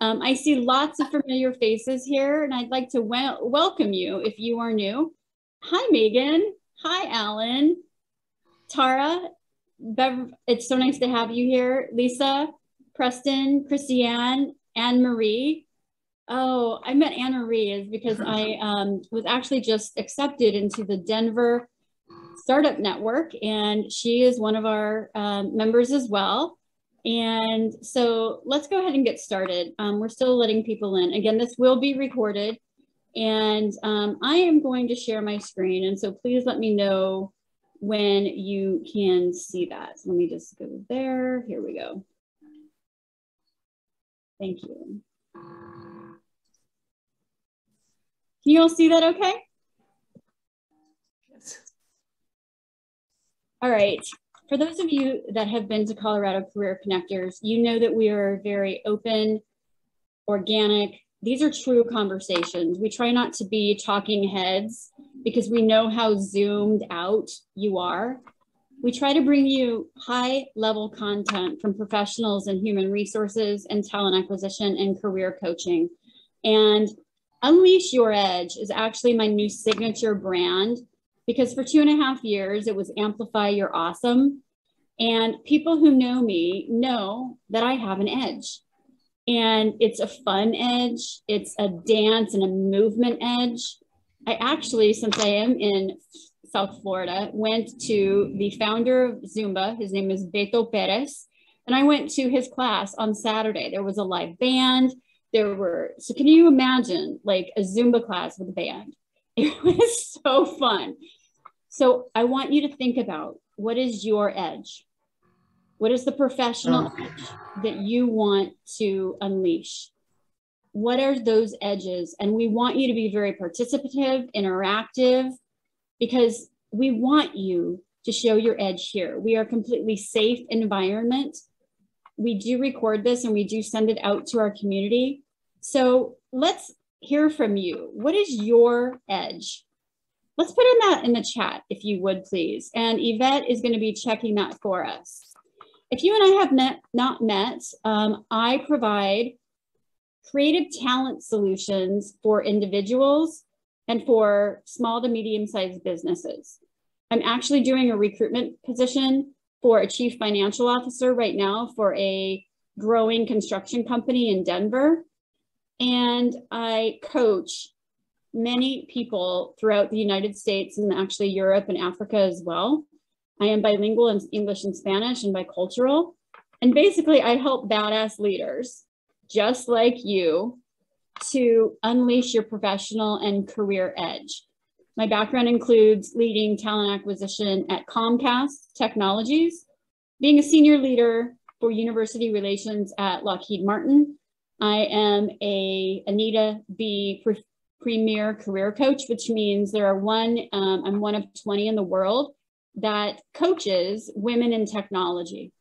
Um, I see lots of familiar faces here, and I'd like to wel welcome you if you are new. Hi, Megan. Hi, Alan. Tara. Bev it's so nice to have you here. Lisa, Preston, Christiane, Anne Marie. Oh, I met Anne Marie is because I um, was actually just accepted into the Denver Startup Network, and she is one of our um, members as well. And so let's go ahead and get started. Um, we're still letting people in. Again, this will be recorded and um, I am going to share my screen. And so please let me know when you can see that. So let me just go there. Here we go. Thank you. Can you all see that okay? Yes. All right. For those of you that have been to Colorado Career Connectors, you know that we are very open, organic. These are true conversations. We try not to be talking heads because we know how zoomed out you are. We try to bring you high level content from professionals in human resources and talent acquisition and career coaching. And Unleash Your Edge is actually my new signature brand because for two and a half years it was amplify your awesome. And people who know me know that i have an edge. And it's a fun edge. It's a dance and a movement edge. I actually since i am in south florida went to the founder of zumba. His name is beto perez. And i went to his class on saturday. There was a live band. There were so can you imagine like a zumba class with a band? It was so fun so I want you to think about what is your edge? What is the professional oh. edge that you want to unleash? What are those edges? And we want you to be very participative, interactive, because we want you to show your edge here. We are a completely safe environment. We do record this and we do send it out to our community. So let's hear from you. What is your edge? Let's put in that in the chat if you would please. And Yvette is going to be checking that for us. If you and I have met, not met, um, I provide creative talent solutions for individuals and for small to medium sized businesses. I'm actually doing a recruitment position for a chief financial officer right now for a growing construction company in Denver. And I coach many people throughout the United States and actually Europe and Africa as well. I am bilingual in English and Spanish and bicultural. And basically, I help badass leaders just like you to unleash your professional and career edge. My background includes leading talent acquisition at Comcast Technologies, being a senior leader for university relations at Lockheed Martin. I am a Anita B premier career coach, which means there are one, um, I'm one of 20 in the world that coaches women in technology,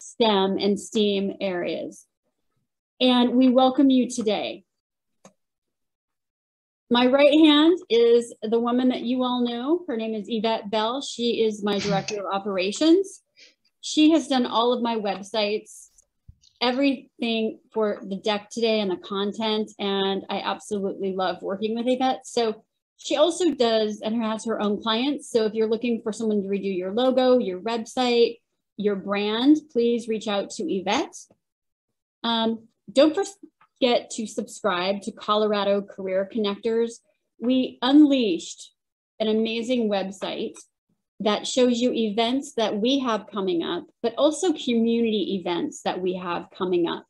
STEM and STEAM areas. And we welcome you today. My right hand is the woman that you all know. Her name is Yvette Bell. She is my director of operations. She has done all of my websites, everything for the deck today and the content. And I absolutely love working with Yvette. So she also does and has her own clients. So if you're looking for someone to redo your logo, your website, your brand, please reach out to Yvette. Um, don't forget to subscribe to Colorado Career Connectors. We unleashed an amazing website that shows you events that we have coming up, but also community events that we have coming up.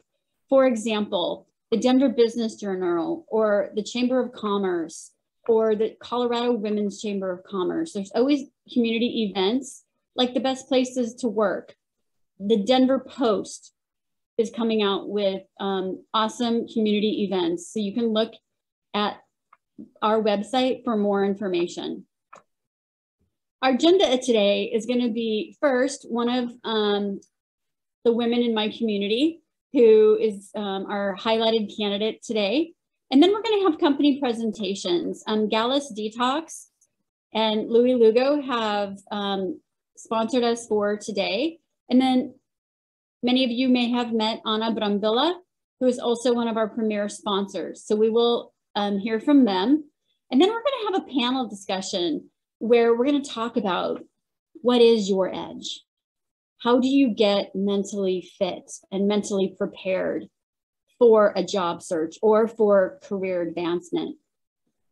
For example, the Denver Business Journal or the Chamber of Commerce or the Colorado Women's Chamber of Commerce. There's always community events like the best places to work. The Denver Post is coming out with um, awesome community events. So you can look at our website for more information. Our agenda today is going to be first one of um, the women in my community who is um, our highlighted candidate today. And then we're going to have company presentations. Um, Gallus Detox and Louie Lugo have um, sponsored us for today. And then many of you may have met Anna Brambilla. who is also one of our premier sponsors. So we will um, hear from them. And then we're going to have a panel discussion where we're going to talk about what is your edge? How do you get mentally fit and mentally prepared for a job search or for career advancement?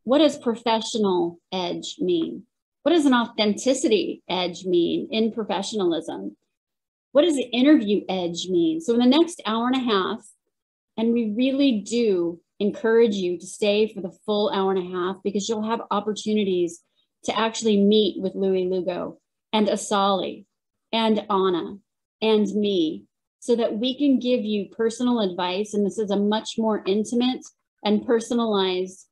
What does professional edge mean? What does an authenticity edge mean in professionalism? What does the interview edge mean? So, in the next hour and a half, and we really do encourage you to stay for the full hour and a half because you'll have opportunities to actually meet with Louie Lugo and Asali and Anna and me so that we can give you personal advice. And this is a much more intimate and personalized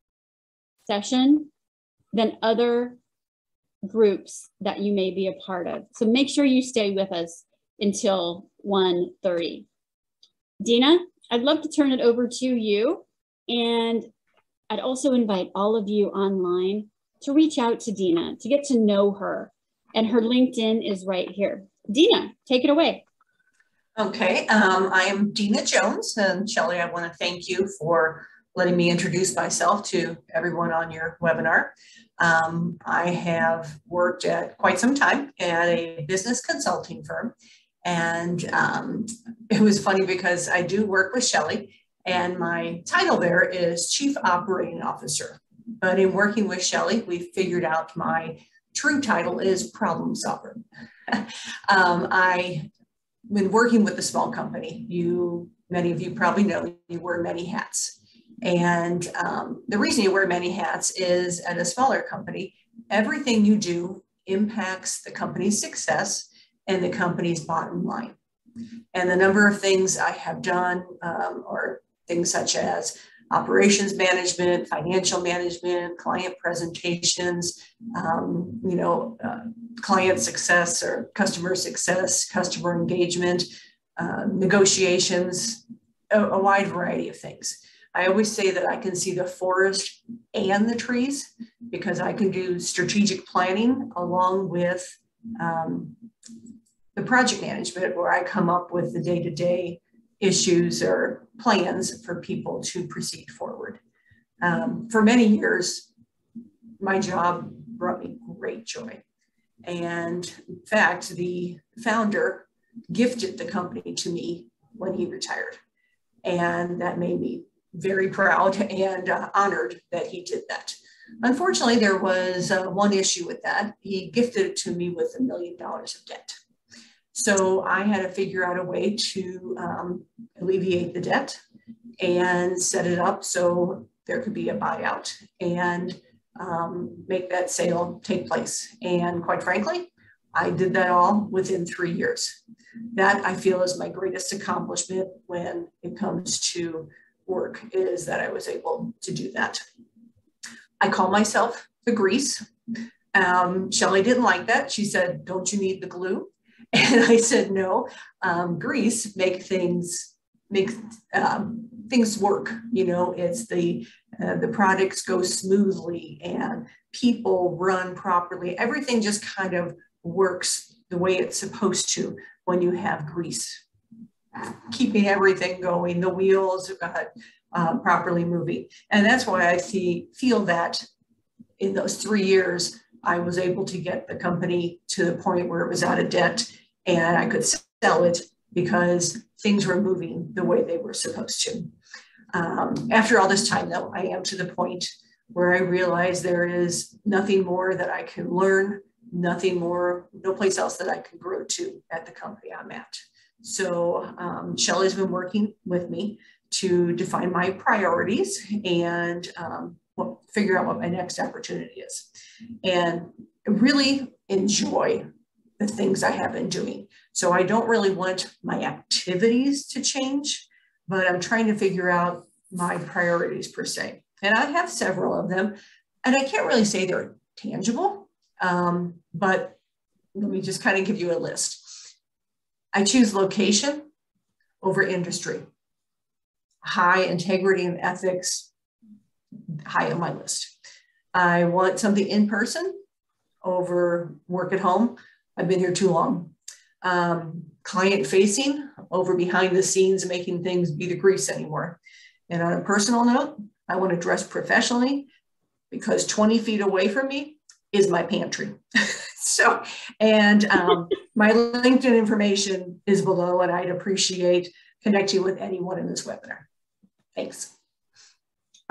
session than other groups that you may be a part of. So make sure you stay with us until 1.30. Dina, I'd love to turn it over to you. And I'd also invite all of you online to reach out to Dina, to get to know her. And her LinkedIn is right here. Dina, take it away. Okay, um, I am Dina Jones, and Shelly, I want to thank you for letting me introduce myself to everyone on your webinar. Um, I have worked at quite some time at a business consulting firm, and um, it was funny because I do work with Shelly, and my title there is Chief Operating Officer. But in working with Shelley, we figured out my true title is Problem Solver. um, I, when working with a small company, you, many of you probably know, you wear many hats. And um, the reason you wear many hats is at a smaller company, everything you do impacts the company's success and the company's bottom line. And the number of things I have done um, or things such as operations management, financial management, client presentations, um, you know, uh, client success or customer success, customer engagement, uh, negotiations, a, a, wide variety of things. I always say that I can see the forest and the trees because I can do strategic planning along with um, the project management where I come up with the day-to-day issues or plans for people to proceed forward. Um, for many years, my job brought me great joy. And in fact, the founder gifted the company to me when he retired. And that made me very proud and uh, honored that he did that. Unfortunately, there was uh, one issue with that. He gifted it to me with a million dollars of debt. So I had to figure out a way to um, alleviate the debt and set it up so there could be a buyout and um, make that sale take place. And quite frankly, I did that all within three years. That I feel is my greatest accomplishment when it comes to work is that I was able to do that. I call myself the grease. Um, Shelly didn't like that. She said, don't you need the glue? And I said, no, um, grease make things make um, things work. You know, it's the uh, the products go smoothly and people run properly. Everything just kind of works the way it's supposed to when you have grease, keeping everything going. The wheels got uh, properly moving, and that's why I see feel that in those three years I was able to get the company to the point where it was out of debt and I could sell it because things were moving the way they were supposed to. Um, after all this time, though, I am to the point where I realize there is nothing more that I can learn, nothing more, no place else that I can grow to at the company I'm at. So um, Shelly's been working with me to define my priorities and um, figure out what my next opportunity is. And really enjoy the things I have been doing. So I don't really want my activities to change, but I'm trying to figure out my priorities per se. And I have several of them, and I can't really say they're tangible, um, but let me just kind of give you a list. I choose location over industry. High integrity and ethics, high on my list. I want something in person over work at home. I've been here too long. Um, client facing over behind the scenes, making things be the grease anymore. And on a personal note, I want to dress professionally because 20 feet away from me is my pantry. so, and um, my LinkedIn information is below, and I'd appreciate connecting with anyone in this webinar. Thanks.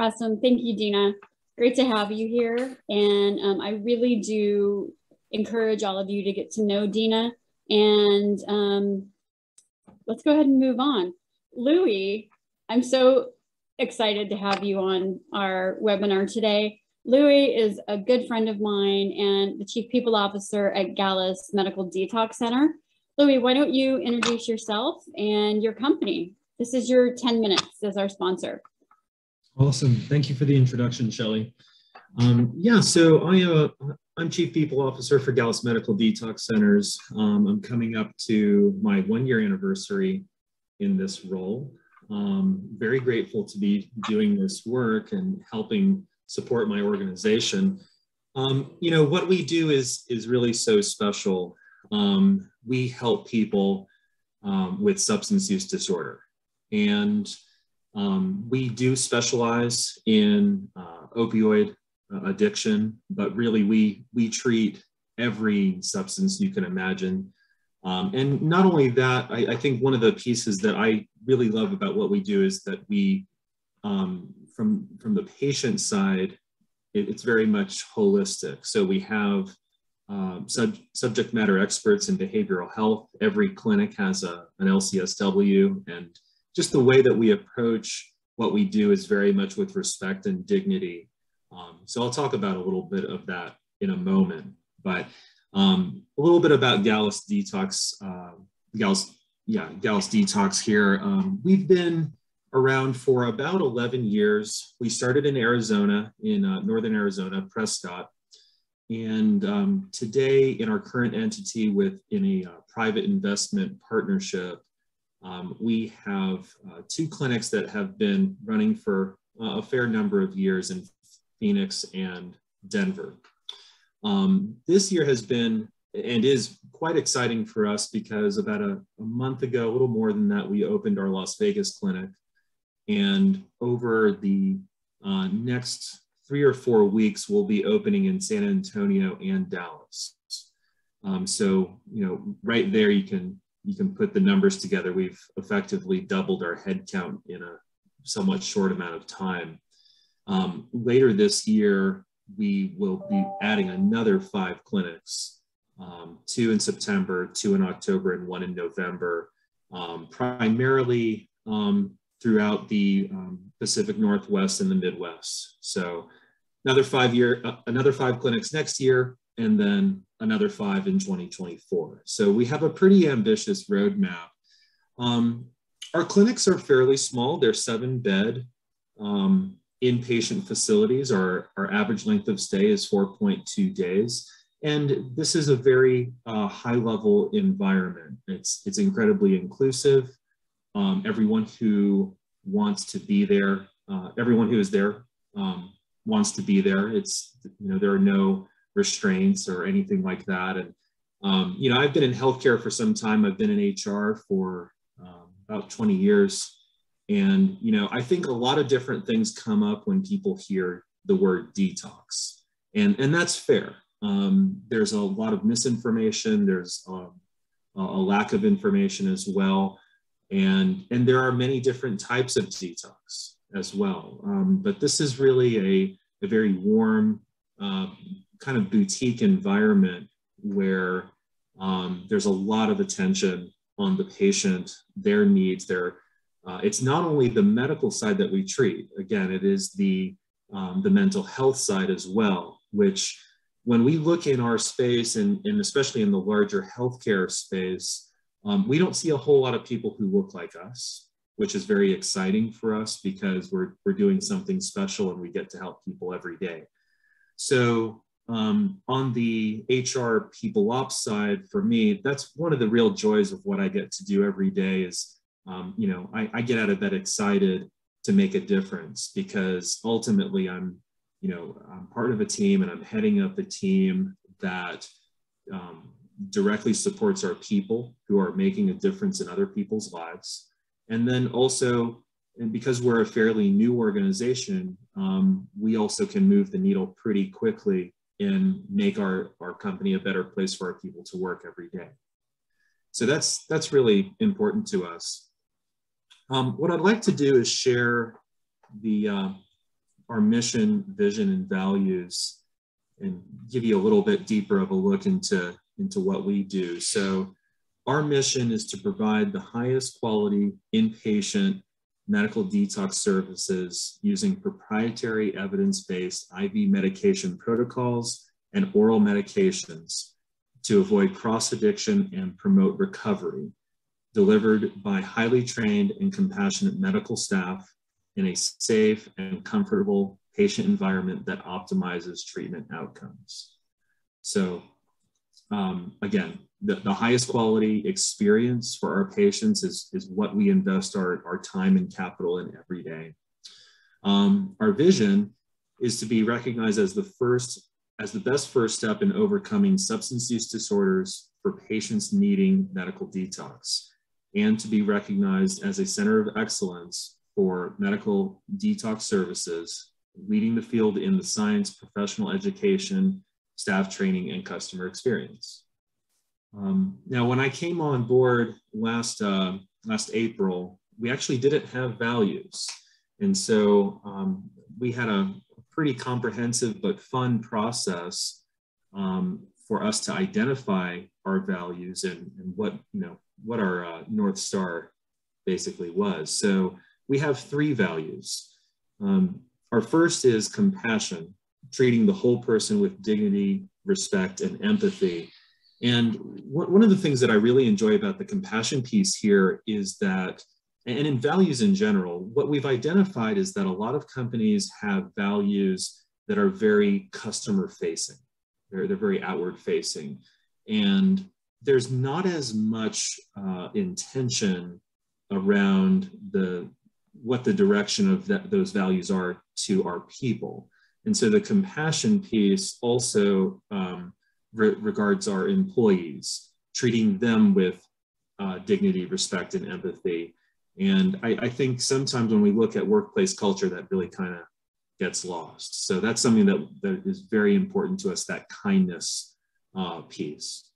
Awesome. Thank you, Dina. Great to have you here. And um, I really do encourage all of you to get to know Dina. And um, let's go ahead and move on. Louie, I'm so excited to have you on our webinar today. Louie is a good friend of mine and the Chief People Officer at Gallus Medical Detox Center. Louie, why don't you introduce yourself and your company? This is your 10 minutes as our sponsor. Awesome. Thank you for the introduction, Shelly. Um, yeah, so I, uh, I'm Chief People Officer for Gallus Medical Detox Centers. Um, I'm coming up to my one year anniversary in this role. Um, very grateful to be doing this work and helping support my organization. Um, you know, what we do is, is really so special. Um, we help people um, with substance use disorder. And um, we do specialize in uh, opioid uh, addiction, but really we, we treat every substance you can imagine. Um, and not only that, I, I, think one of the pieces that I really love about what we do is that we, um, from, from the patient side, it, it's very much holistic. So we have um, sub, subject matter experts in behavioral health. Every clinic has a, an LCSW and just the way that we approach what we do is very much with respect and dignity. Um, so I'll talk about a little bit of that in a moment, but um, a little bit about Gallus Detox, uh, Gallus, yeah, Gallus Detox here. Um, we've been around for about 11 years. We started in Arizona, in uh, Northern Arizona, Prescott. And um, today in our current entity with in a uh, private investment partnership, um, we have uh, two clinics that have been running for uh, a fair number of years in Phoenix and Denver. Um, this year has been and is quite exciting for us because about a, a, month ago, a little more than that, we opened our Las Vegas clinic. And over the uh, next three or four weeks, we'll be opening in San Antonio and Dallas. Um, so, you know, right there, you can you can put the numbers together. We've effectively doubled our headcount in a somewhat short amount of time. Um, later this year, we will be adding another five clinics, um, two in September, two in October, and one in November, um, primarily um, throughout the um, Pacific Northwest and the Midwest. So another five year, uh, another five clinics next year, and then another five in 2024. So we have a pretty ambitious roadmap. Um, our clinics are fairly small. They're seven bed um, inpatient facilities. Our, our average length of stay is 4.2 days. And this is a very uh, high level environment. It's, it's incredibly inclusive. Um, everyone who wants to be there, uh, everyone who is there um, wants to be there. It's, you know, there are no restraints or anything like that. And, um, you know, I've been in healthcare for some time. I've been in HR for um, about 20 years. And, you know, I think a lot of different things come up when people hear the word detox. And, and that's fair. Um, there's a lot of misinformation. There's a, a lack of information as well. And, and there are many different types of detox as well. Um, but this is really a, a very warm, um, kind of boutique environment where um, there's a lot of attention on the patient, their needs, their uh, it's not only the medical side that we treat. Again, it is the um, the mental health side as well. Which, when we look in our space, and, and especially in the larger healthcare space, um, we don't see a whole lot of people who look like us, which is very exciting for us because we're we're doing something special and we get to help people every day. So um, on the HR people ops side, for me, that's one of the real joys of what I get to do every day is, um, you know, I, I, get out of bed excited to make a difference because ultimately I'm, you know, I'm part of a team and I'm heading up a team that um, directly supports our people who are making a difference in other people's lives. And then also, and because we're a fairly new organization, um, we also can move the needle pretty quickly and make our, our company a better place for our people to work every day. So that's, that's really important to us. Um, what I'd like to do is share the, uh, our mission, vision, and values and give you a little bit deeper of a look into, into what we do. So our mission is to provide the highest quality inpatient medical detox services using proprietary evidence-based IV medication protocols and oral medications to avoid cross-addiction and promote recovery, delivered by highly trained and compassionate medical staff in a safe and comfortable patient environment that optimizes treatment outcomes. So um, again, the, the highest quality experience for our patients is, is what we invest our, our time and capital in every day. Um, our vision is to be recognized as the first, as the best first step in overcoming substance use disorders for patients needing medical detox and to be recognized as a center of excellence for medical detox services, leading the field in the science, professional education, staff training, and customer experience. Um, now, when I came on board last, uh, last April, we actually didn't have values. And so um, we had a pretty comprehensive but fun process um, for us to identify our values and, and what, you know, what our uh, North Star basically was. So we have three values. Um, our first is compassion, treating the whole person with dignity, respect, and empathy. And one of the things that I really enjoy about the compassion piece here is that, and in values in general, what we've identified is that a lot of companies have values that are very customer facing. They're, they're very outward facing. And there's not as much uh, intention around the what the direction of that, those values are to our people. And so the compassion piece also um, re regards our employees, treating them with uh, dignity, respect, and empathy. And I, I, think sometimes when we look at workplace culture, that really kind of gets lost. So that's something that, that is very important to us, that kindness uh, piece.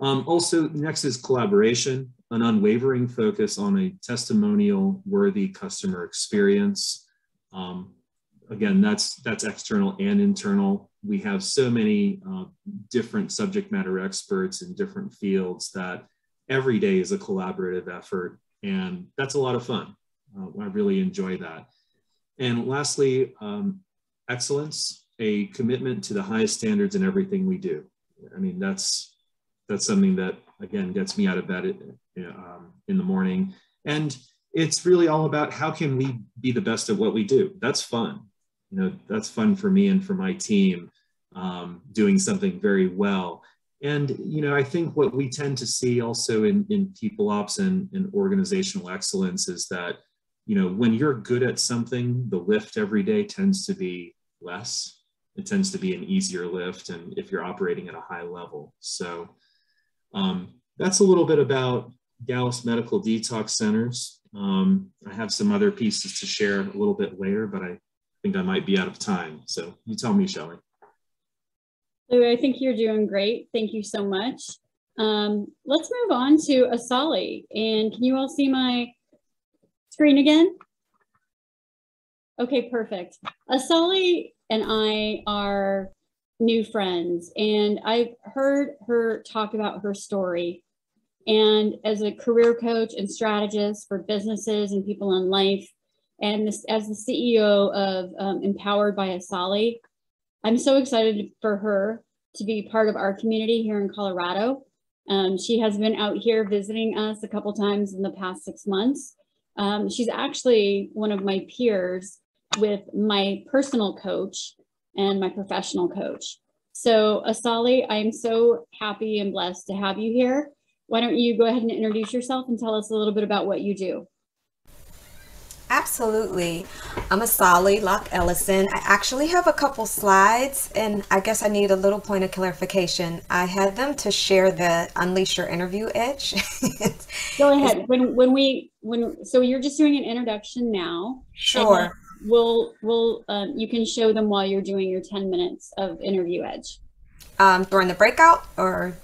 Um, also, next is collaboration, an unwavering focus on a testimonial worthy customer experience. Um, again, that's, that's external and internal. We have so many uh, different subject matter experts in different fields that every day is a collaborative effort. And that's a lot of fun. Uh, I really enjoy that. And lastly, um, excellence, a commitment to the highest standards in everything we do. I mean, that's that's something that again gets me out of bed um, in the morning and it's really all about how can we be the best at what we do that's fun you know that's fun for me and for my team um, doing something very well. And you know i think what we tend to see also in, in people ops and, and organizational excellence is that you know when you're good at something the lift every day tends to be less. It tends to be an easier lift and if you're operating at a high level. So um, that's a little bit about Gallus Medical Detox Centers. Um, I have some other pieces to share a little bit later, but I think I might be out of time. So you tell me, Shelly. Louie, I think you're doing great. Thank you so much. Um, let's move on to Asali. And can you all see my screen again? Okay, perfect. Asali and I are new friends. And I've heard her talk about her story. And as a career coach and strategist for businesses and people in life, and this, as the CEO of um, Empowered by Asali, I'm so excited for her to be part of our community here in Colorado. Um, she has been out here visiting us a couple times in the past six months. Um, she's actually one of my peers with my personal coach and my professional coach. So Asali, I'm so happy and blessed to have you here. Why don't you go ahead and introduce yourself and tell us a little bit about what you do? Absolutely. I'm a Asali Locke Ellison. I actually have a couple slides, and I guess I need a little point of clarification. I had them to share the Unleash Your Interview Edge. Go ahead. When when we when so you're just doing an introduction now. Sure. We'll we'll um, you can show them while you're doing your 10 minutes of Interview Edge. Um, during the breakout or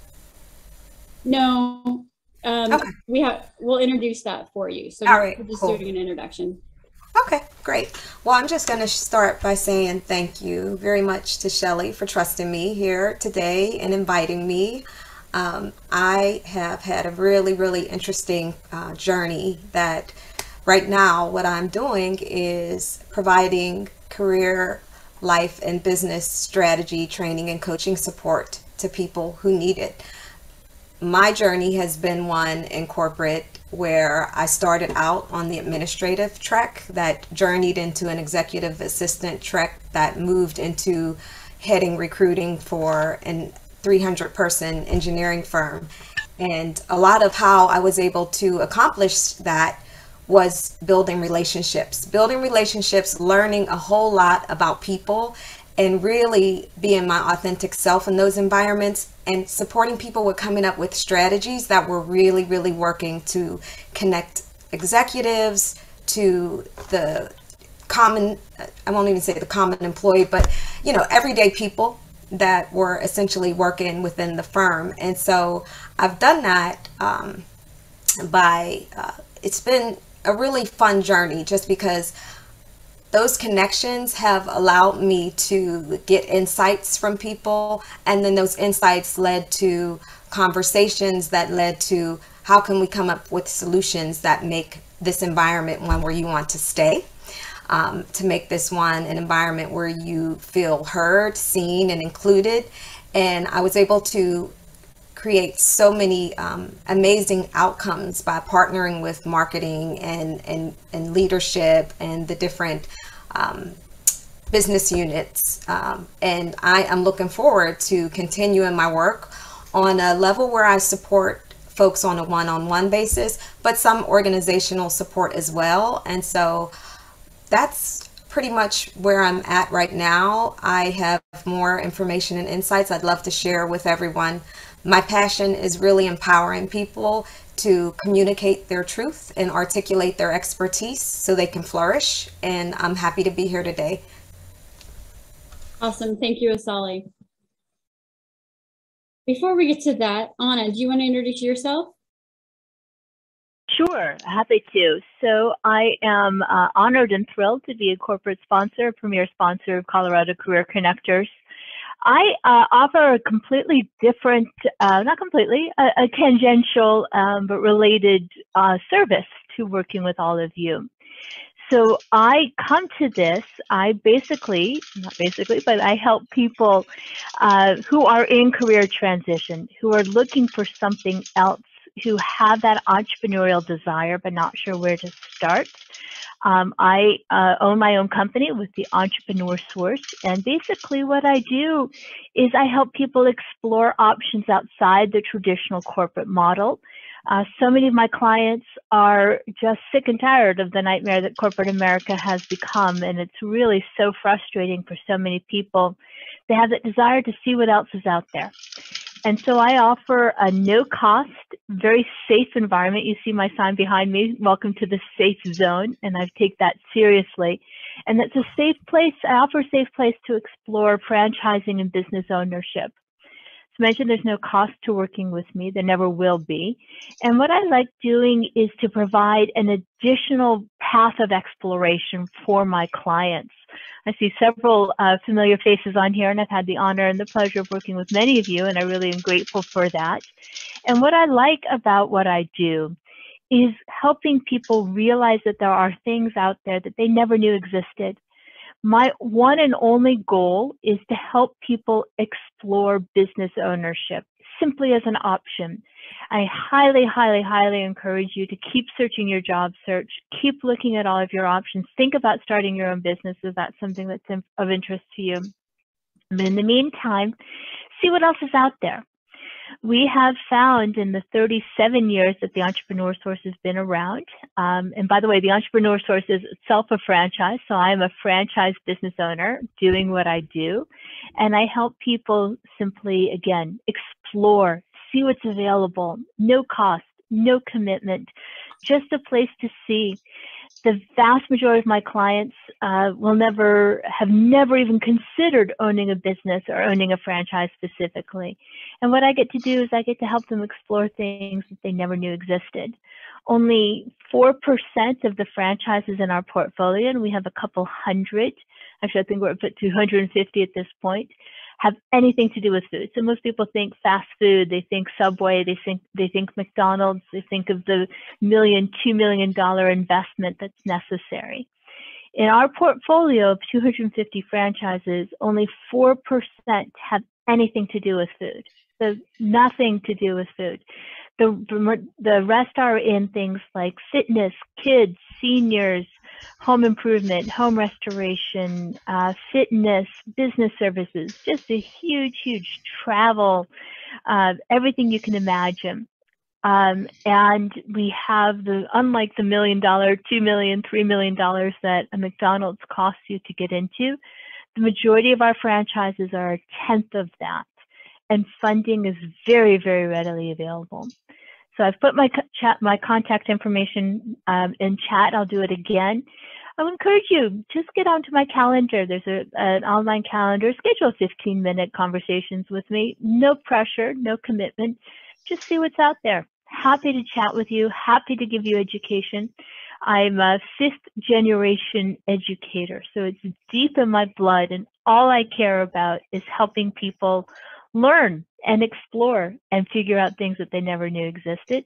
no um, okay. We have we'll introduce that for you. So All right, just cool. doing an introduction. Okay, great. Well, I'm just going to start by saying thank you very much to Shelly for trusting me here today and inviting me. Um, I have had a really, really interesting uh, journey that right now what I'm doing is providing career, life, and business strategy training and coaching support to people who need it my journey has been one in corporate where I started out on the administrative track that journeyed into an executive assistant track that moved into heading recruiting for an 300 person engineering firm. And a lot of how I was able to accomplish that was building relationships, building relationships, learning a whole lot about people and really being my authentic self in those environments and supporting people with coming up with strategies that were really, really working to connect executives to the common, I won't even say the common employee, but you know, everyday people that were essentially working within the firm. And so I've done that um, by, uh, it's been a really fun journey just because those connections have allowed me to get insights from people and then those insights led to conversations that led to how can we come up with solutions that make this environment one where you want to stay um, to make this one an environment where you feel heard seen and included. And i was able to create so many um, amazing outcomes by partnering with marketing and, and, and leadership and the different um, business units. Um, and I am looking forward to continuing my work on a level where I support folks on a one-on-one basis, but some organizational support as well. And so that's pretty much where I'm at right now. I have more information and insights I'd love to share with everyone my passion is really empowering people to communicate their truth and articulate their expertise so they can flourish. And I'm happy to be here today. Awesome. Thank you, Asali. Before we get to that, Anna, do you want to introduce yourself? Sure, happy to. So I am uh, honored and thrilled to be a corporate sponsor, a premier sponsor of Colorado Career Connectors. I uh, offer a completely different, uh, not completely, a, a tangential um, but related uh, service to working with all of you. So I come to this, I basically, not basically, but I help people uh, who are in career transition, who are looking for something else, who have that entrepreneurial desire but not sure where to start. Um, I uh, own my own company with the Entrepreneur Source. And basically, what I do is I help people explore options outside the traditional corporate model. Uh, so many of my clients are just sick and tired of the nightmare that corporate America has become. And it's really so frustrating for so many people. They have that desire to see what else is out there. And so I offer a no cost, very safe environment. You see my sign behind me, welcome to the safe zone. And I take that seriously. And it's a safe place. I offer a safe place to explore franchising and business ownership. To mention there's no cost to working with me. There never will be. And what I like doing is to provide an additional path of exploration for my clients. I see several uh, familiar faces on here, and I've had the honor and the pleasure of working with many of you, and I really am grateful for that. And what I like about what I do is helping people realize that there are things out there that they never knew existed. My one and only goal is to help people explore business ownership simply as an option. I highly, highly, highly encourage you to keep searching your job search, keep looking at all of your options, think about starting your own business if that's something that's of interest to you. But in the meantime, see what else is out there. We have found in the 37 years that the Entrepreneur Source has been around, um, and by the way, the Entrepreneur Source is itself a franchise, so I'm a franchise business owner doing what I do, and I help people simply, again, explore, see what's available, no cost, no commitment, just a place to see the vast majority of my clients uh, will never have never even considered owning a business or owning a franchise specifically. And what I get to do is I get to help them explore things that they never knew existed. Only 4% of the franchises in our portfolio, and we have a couple hundred, actually, I think we're up at 250 at this point, have anything to do with food. So most people think fast food, they think Subway, they think they think McDonald's, they think of the million, two million dollar investment that's necessary. In our portfolio of 250 franchises, only 4% have anything to do with food. So nothing to do with food. The, the rest are in things like fitness, kids, seniors, home improvement, home restoration, uh, fitness, business services, just a huge, huge travel, uh, everything you can imagine. Um, and we have the, unlike the million dollar, two million, three million dollars that a McDonald's costs you to get into, the majority of our franchises are a tenth of that. And funding is very, very readily available. So I've put my chat, my contact information um, in chat. I'll do it again. I would encourage you just get onto my calendar. There's a, an online calendar. Schedule 15 minute conversations with me. No pressure, no commitment. Just see what's out there. Happy to chat with you. Happy to give you education. I'm a fifth generation educator, so it's deep in my blood, and all I care about is helping people learn and explore and figure out things that they never knew existed.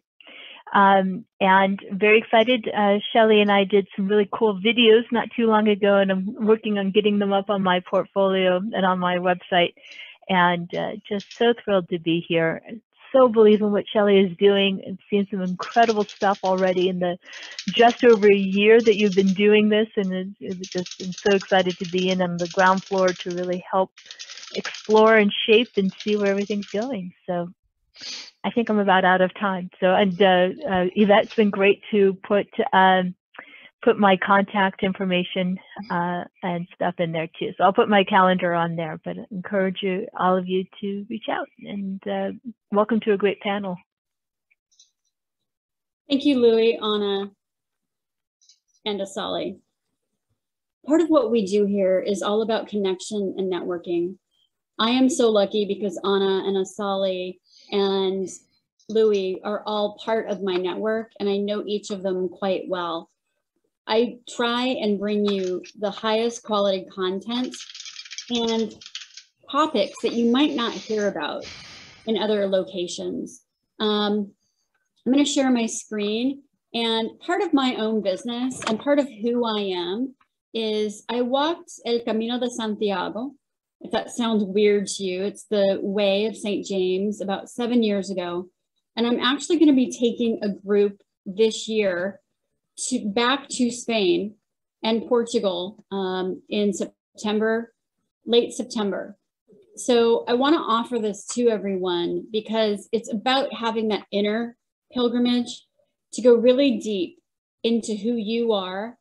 Um, and very excited. Uh, Shelly and I did some really cool videos not too long ago, and I'm working on getting them up on my portfolio and on my website. And uh, just so thrilled to be here. So believe in what Shelly is doing and seen some incredible stuff already in the just over a year that you've been doing this. And it's, it's just I'm so excited to be in on the ground floor to really help explore and shape and see where everything's going. So I think I'm about out of time. So and uh, uh, Yvette's been great to put um, put my contact information uh, and stuff in there too. So I'll put my calendar on there. But I encourage you all of you to reach out and uh, welcome to a great panel. Thank you, Louie, Anna, and Asali. Part of what we do here is all about connection and networking. I am so lucky because Anna and Asali and Louie are all part of my network and I know each of them quite well. I try and bring you the highest quality content and topics that you might not hear about in other locations. Um, I'm going to share my screen and part of my own business and part of who I am is I walked El Camino de Santiago if that sounds weird to you, it's the Way of St. James about seven years ago. And I'm actually going to be taking a group this year to back to Spain and Portugal um, in September, late September. So I want to offer this to everyone because it's about having that inner pilgrimage to go really deep into who you are,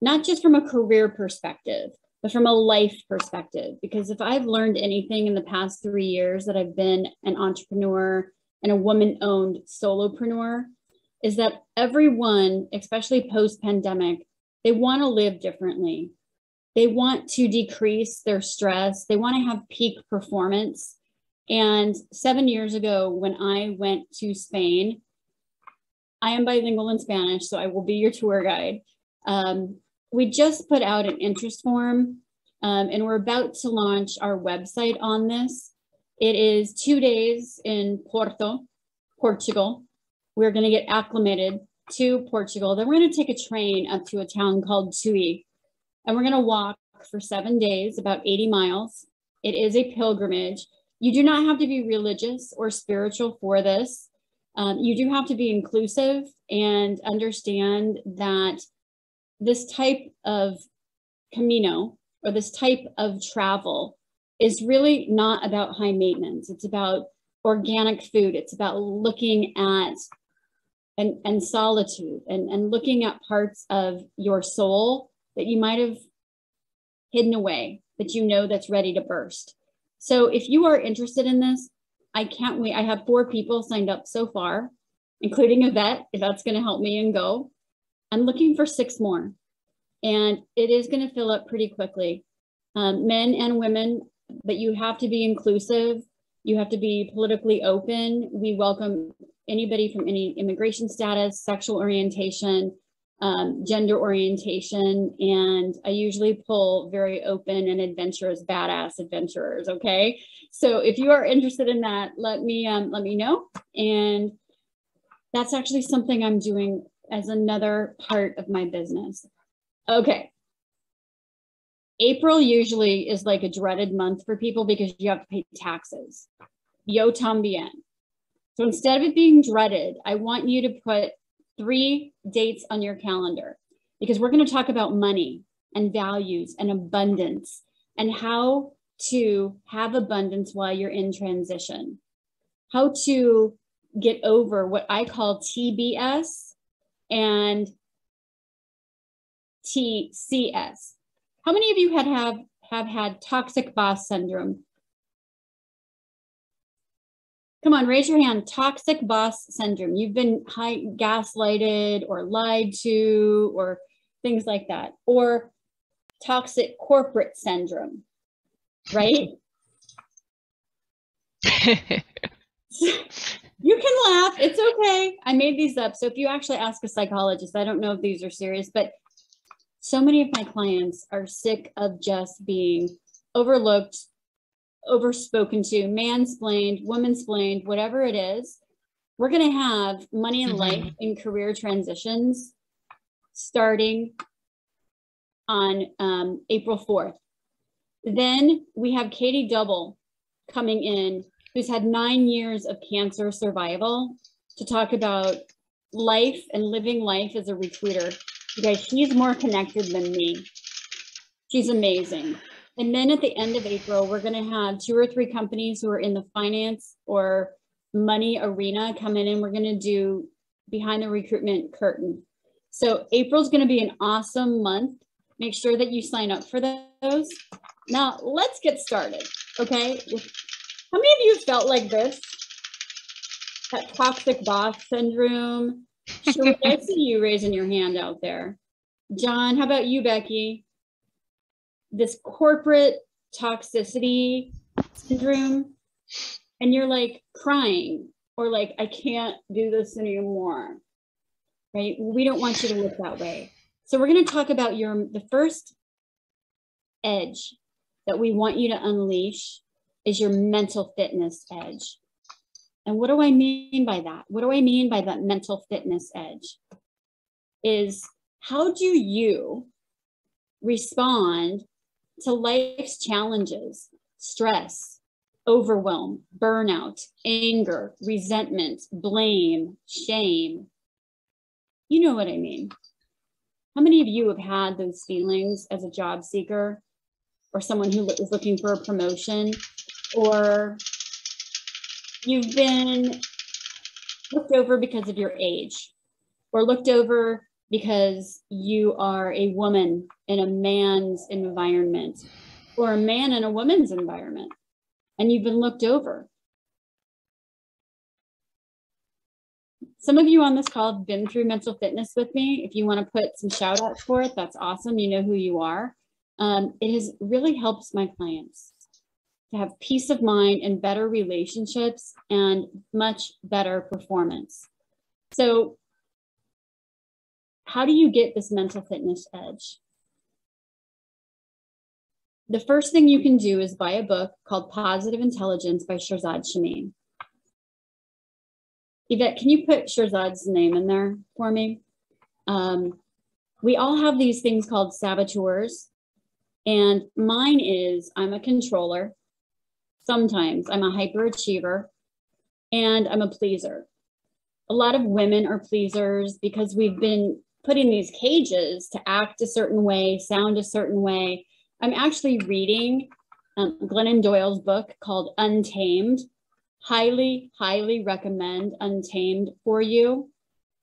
not just from a career perspective, but from a life perspective. Because if I've learned anything in the past three years that I've been an entrepreneur and a woman owned solopreneur, is that everyone, especially post pandemic, they want to live differently. They want to decrease their stress, they want to have peak performance. And seven years ago, when I went to Spain, I am bilingual in Spanish, so I will be your tour guide. Um, we just put out an interest form um, and we're about to launch our website on this. It is two days in Porto, Portugal. We're going to get acclimated to Portugal. Then we're going to take a train up to a town called Tui. And we're going to walk for seven days, about 80 miles. It is a pilgrimage. You do not have to be religious or spiritual for this. Um, you do have to be inclusive and understand that this type of Camino or this type of travel is really not about high maintenance. It's about organic food. It's about looking at and, and solitude and, and looking at parts of your soul that you might have hidden away that you know that's ready to burst. So if you are interested in this, I can't wait. I have four people signed up so far, including Yvette, if that's going to help me and go. I'm looking for six more, and it is going to fill up pretty quickly. Um, men and women, but you have to be inclusive. You have to be politically open. We welcome anybody from any immigration status, sexual orientation, um, gender orientation, and I usually pull very open and adventurous, badass adventurers. Okay, so if you are interested in that, let me um, let me know. And that's actually something I'm doing as another part of my business. Okay. April usually is like a dreaded month for people because you have to pay taxes. Yo tambien. So instead of it being dreaded, I want you to put three dates on your calendar because we're going to talk about money and values and abundance and how to have abundance while you're in transition, how to get over what I call TBS and TCS. How many of you had have, have had toxic boss syndrome? Come on, raise your hand. Toxic boss syndrome. You've been high, gaslighted or lied to or things like that. Or toxic corporate syndrome, right? you can laugh. It's okay. I made these up. So if you actually ask a psychologist, I don't know if these are serious, but so many of my clients are sick of just being overlooked, overspoken to, mansplained, womansplained, whatever it is, we're going to have money and life mm-hmm. in career transitions starting on um, April 4th. Then we have Katie Double coming in, who's had nine years of cancer survival to talk about life and living life as a recruiter. Guys, she's more connected than me. She's amazing. And then at the end of April, we're going to have two or three companies who are in the finance or money arena come in and we're going to do behind the recruitment curtain. So April's going to be an awesome month. Make sure that you sign up for those. Now let's get started. Okay. How many of you felt like this? That toxic boss syndrome. Sure, I see you raising your hand out there. John, how about you, Becky? this corporate toxicity syndrome and you're like crying or like i can't do this anymore right we don't want you to look that way so we're going to talk about your the first edge that we want you to unleash is your mental fitness edge and what do i mean by that what do i mean by that mental fitness edge is how do you respond to life's challenges, stress, overwhelm, burnout, anger, resentment, blame, shame. You know what I mean. How many of you have had those feelings as a job seeker or someone who is looking for a promotion or you've been looked over because of your age or looked over because you are a woman in a man's environment or a man in a woman's environment and you've been looked over. Some of you on this call have been through mental fitness with me. If you want to put some shout outs for it, that's awesome. You know who you are. Um, it has really helps my clients to have peace of mind and better relationships and much better performance. So how do you get this mental fitness edge? The first thing you can do is buy a book called Positive Intelligence by Shirzad Chamine. Yvette, can you put Shirzad's name in there for me? Um, we all have these things called saboteurs. And mine is I'm a controller. Sometimes I'm a hyperachiever and I'm a pleaser. A lot of women are pleasers because we've been put in these cages to act a certain way, sound a certain way. I'm actually reading um, Glennon Doyle's book called Untamed. highly, highly recommend Untamed for you.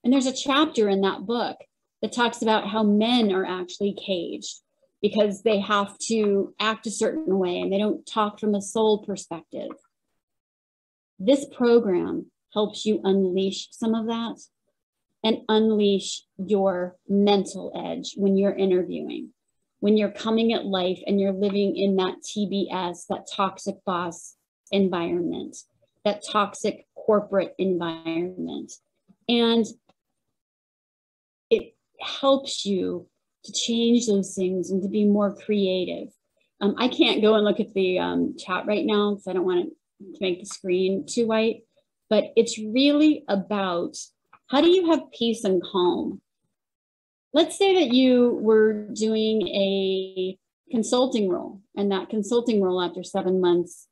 And there's a chapter in that book that talks about how men are actually caged because they have to act a certain way and they don't talk from a soul perspective. This program helps you unleash some of that and unleash your mental edge when you're interviewing, when you're coming at life and you're living in that TBS, that toxic boss environment, that toxic corporate environment. And it helps you to change those things and to be more creative. Um, I can't go and look at the um, chat right now because I don't want to make the screen too white, but it's really about how do you have peace and calm? Let's say that you were doing a consulting role and that consulting role after seven months,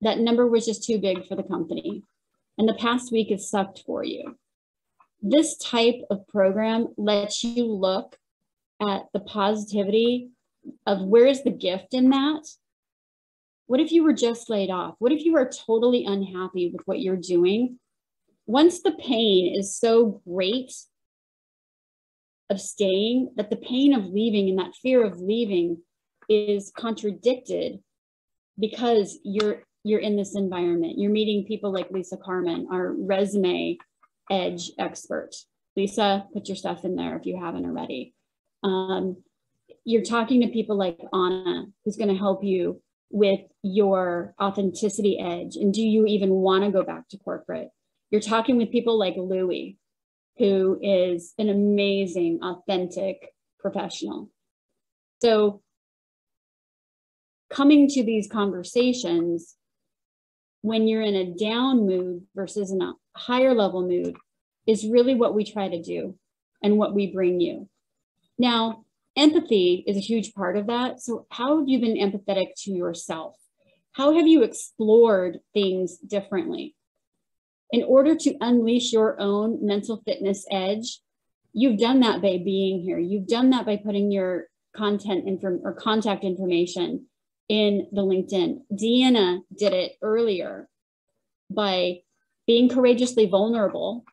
that number was just too big for the company and the past week is sucked for you this type of program lets you look at the positivity of where is the gift in that? What if you were just laid off? What if you are totally unhappy with what you're doing? Once the pain is so great of staying that the pain of leaving and that fear of leaving is contradicted because you're you're in this environment. You're meeting people like Lisa Carmen, our resume edge expert. Lisa, put your stuff in there if you haven't already. Um, you're talking to people like Anna, who's going to help you with your authenticity edge. And do you even want to go back to corporate? You're talking with people like Louie, who is an amazing, authentic professional. So, coming to these conversations when you're in a down mood versus an higher level mood is really what we try to do and what we bring you. Now, empathy is a huge part of that. So, how have you been empathetic to yourself? How have you explored things differently? In order to unleash your own mental fitness edge, you've done that by being here. You've done that by putting your content inform or contact information in the LinkedIn. Deanna did it earlier by being courageously vulnerable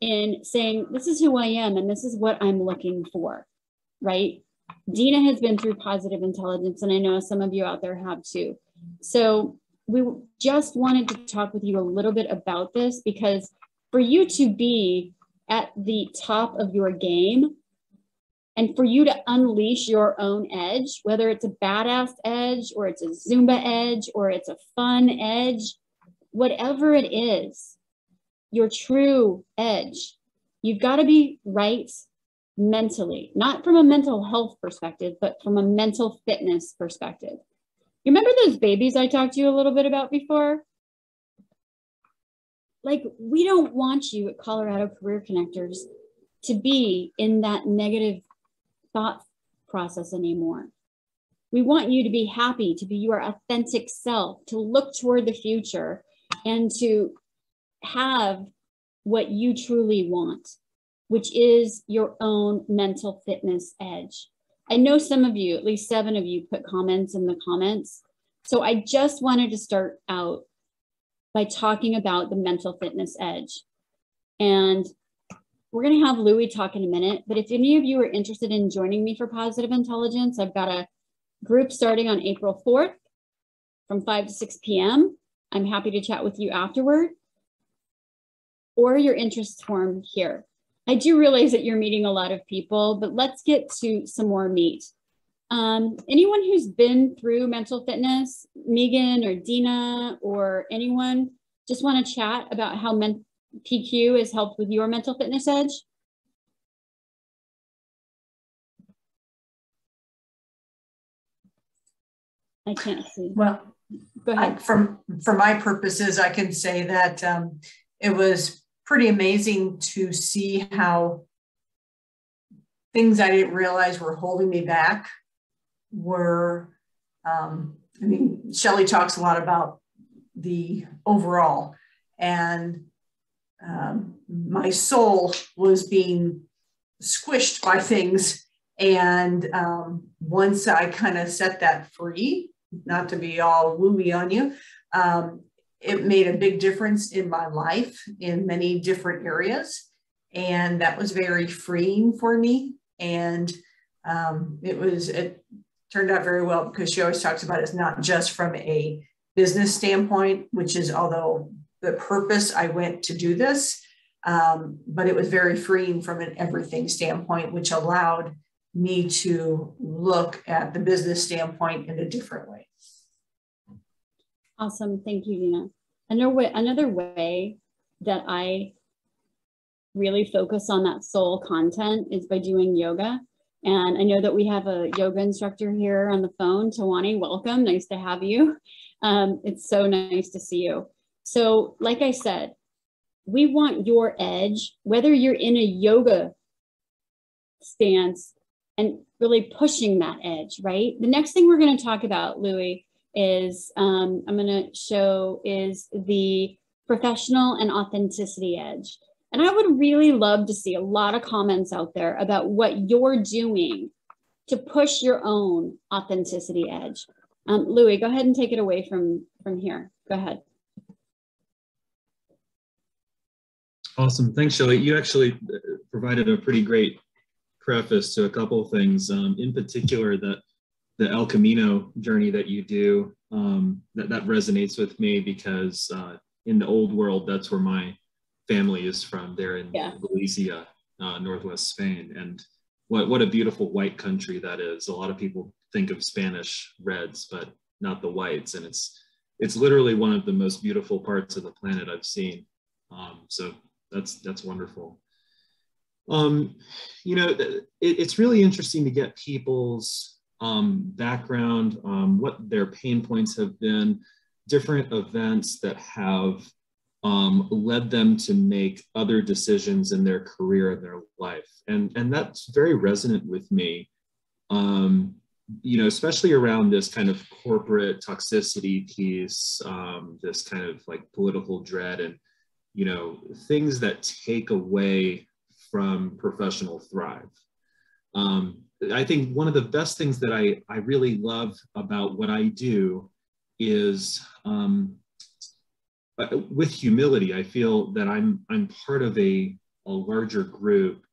in saying, This is who I am and this is what I'm looking for, right? Dina has been through positive intelligence, and I know some of you out there have too. So, we just wanted to talk with you a little bit about this because for you to be at the top of your game and for you to unleash your own edge, whether it's a badass edge or it's a Zumba edge or it's a fun edge, whatever it is, your true edge, you've got to be right mentally, not from a mental health perspective, but from a mental fitness perspective. You remember those babies I talked to you a little bit about before? Like, we don't want you at Colorado Career Connectors to be in that negative thought process anymore. We want you to be happy, to be your authentic self, to look toward the future and to have what you truly want, which is your own mental fitness edge. I know some of you, at least seven of you, put comments in the comments. So I just wanted to start out by talking about the mental fitness edge. And we're going to have Louie talk in a minute, but if any of you are interested in joining me for Positive Intelligence, I've got a group starting on April 4th from 5 to 6 p.m. I'm happy to chat with you afterward or your interest form here. I do realize that you're meeting a lot of people, but let's get to some more meat. Um, anyone who's been through mental fitness, Megan or Dina or anyone, just want to chat about how men PQ has helped with your mental fitness edge? I can't see. Well, go ahead. I, from for my purposes, I can say that um, it was pretty amazing to see how things I didn't realize were holding me back were. Um, I mean, Shelly talks a lot about the overall, and um, my soul was being squished by things. And um, once I kind of set that free, not to be all wooey on you, um, it made a big difference in my life in many different areas. And that was very freeing for me. And um, it was, it turned out very well because she always talks about it's not just from a business standpoint, which is although the purpose I went to do this, um, but it was very freeing from an everything standpoint, which allowed me to look at the business standpoint in a different way. Awesome. Thank you, Dina. Another way, another way that I really focus on that soul content is by doing yoga. And I know that we have a yoga instructor here on the phone. Tawani, welcome. Nice to have you. Um, it's so nice to see you. So, like I said, we want your edge, whether you're in a yoga stance and really pushing that edge, right? The next thing we're going to talk about, Louie, is um, I'm going to show is the professional and authenticity edge. And I would really love to see a lot of comments out there about what you're doing to push your own authenticity edge. Um, Louie, go ahead and take it away from, from here. Go ahead. Awesome. Thanks, Shelly. You actually uh, provided a pretty great preface to a couple of things, um, in particular that the El Camino journey that you do, um, that, that resonates with me because uh, in the old world, that's where my family is from, there in yeah. Galicia, uh, Northwest Spain. And what, what a beautiful white country that is. A lot of people think of Spanish reds, but not the whites. And it's, it's literally one of the most beautiful parts of the planet I've seen. Um, so that's that's wonderful. Um, you know, it, it's really interesting to get people's um, background, um, what their pain points have been, different events that have um, led them to make other decisions in their career and their life, and and that's very resonant with me. Um, you know, especially around this kind of corporate toxicity piece, um, this kind of like political dread and you know, things that take away from professional thrive. Um, I think one of the best things that I, I really love about what I do is um, uh, with humility, I feel that I'm, I'm part of a, a larger group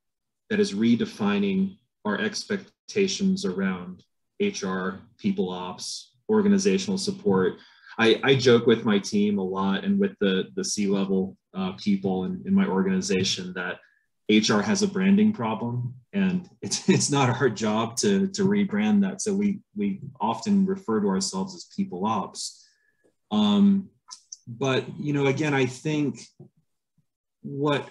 that is redefining our expectations around HR, people ops, organizational support. I, I joke with my team a lot and with the, the C-level uh, people in, in my organization that HR has a branding problem and it's, it's not our job to, to rebrand that. So we, we often refer to ourselves as people ops. Um, but, you know, again, I think what,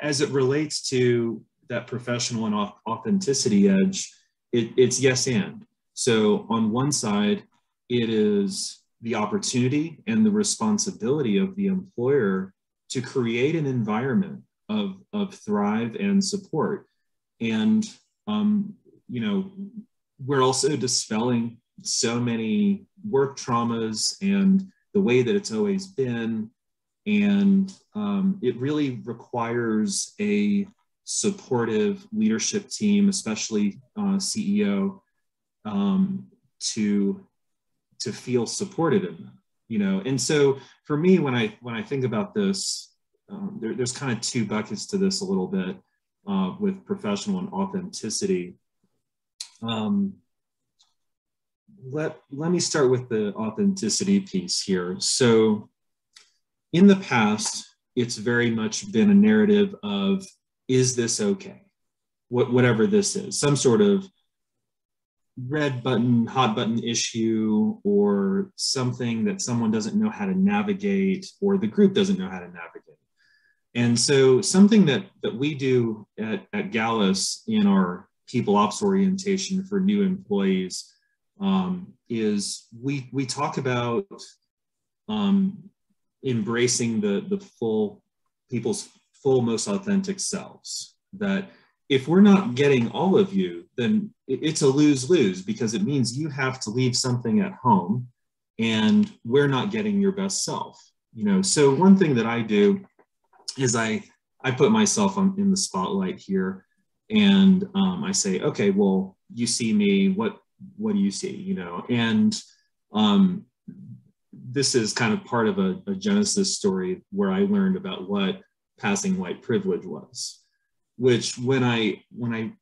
as it relates to that professional and authenticity edge, it, it's yes and. So on one side, it is the opportunity and the responsibility of the employer to create an environment of, of thrive and support. And, um, you know, we're also dispelling so many work traumas and the way that it's always been. And um, it really requires a supportive leadership team, especially uh, CEO, um, to to feel supported in them you know and so for me when i when i think about this um, there, there's kind of two buckets to this a little bit uh, with professional and authenticity. Um, let let me start with the authenticity piece here. So in the past it's very much been a narrative of is this okay? What, whatever this is some sort of red button, hot button issue or something that someone doesn't know how to navigate or the group doesn't know how to navigate. And so something that, that we do at, at Gallus in our people ops orientation for new employees um, is we, we talk about um, embracing the, the full people's full most authentic selves that if we're not getting all of you, then it's a lose lose because it means you have to leave something at home and we're not getting your best self. You know, so one thing that I do is I I put myself on, in the spotlight here and um, I say, okay, well, you see me, what what do you see? You know, and um, this is kind of part of a, a genesis story where I learned about what passing white privilege was, which when I when I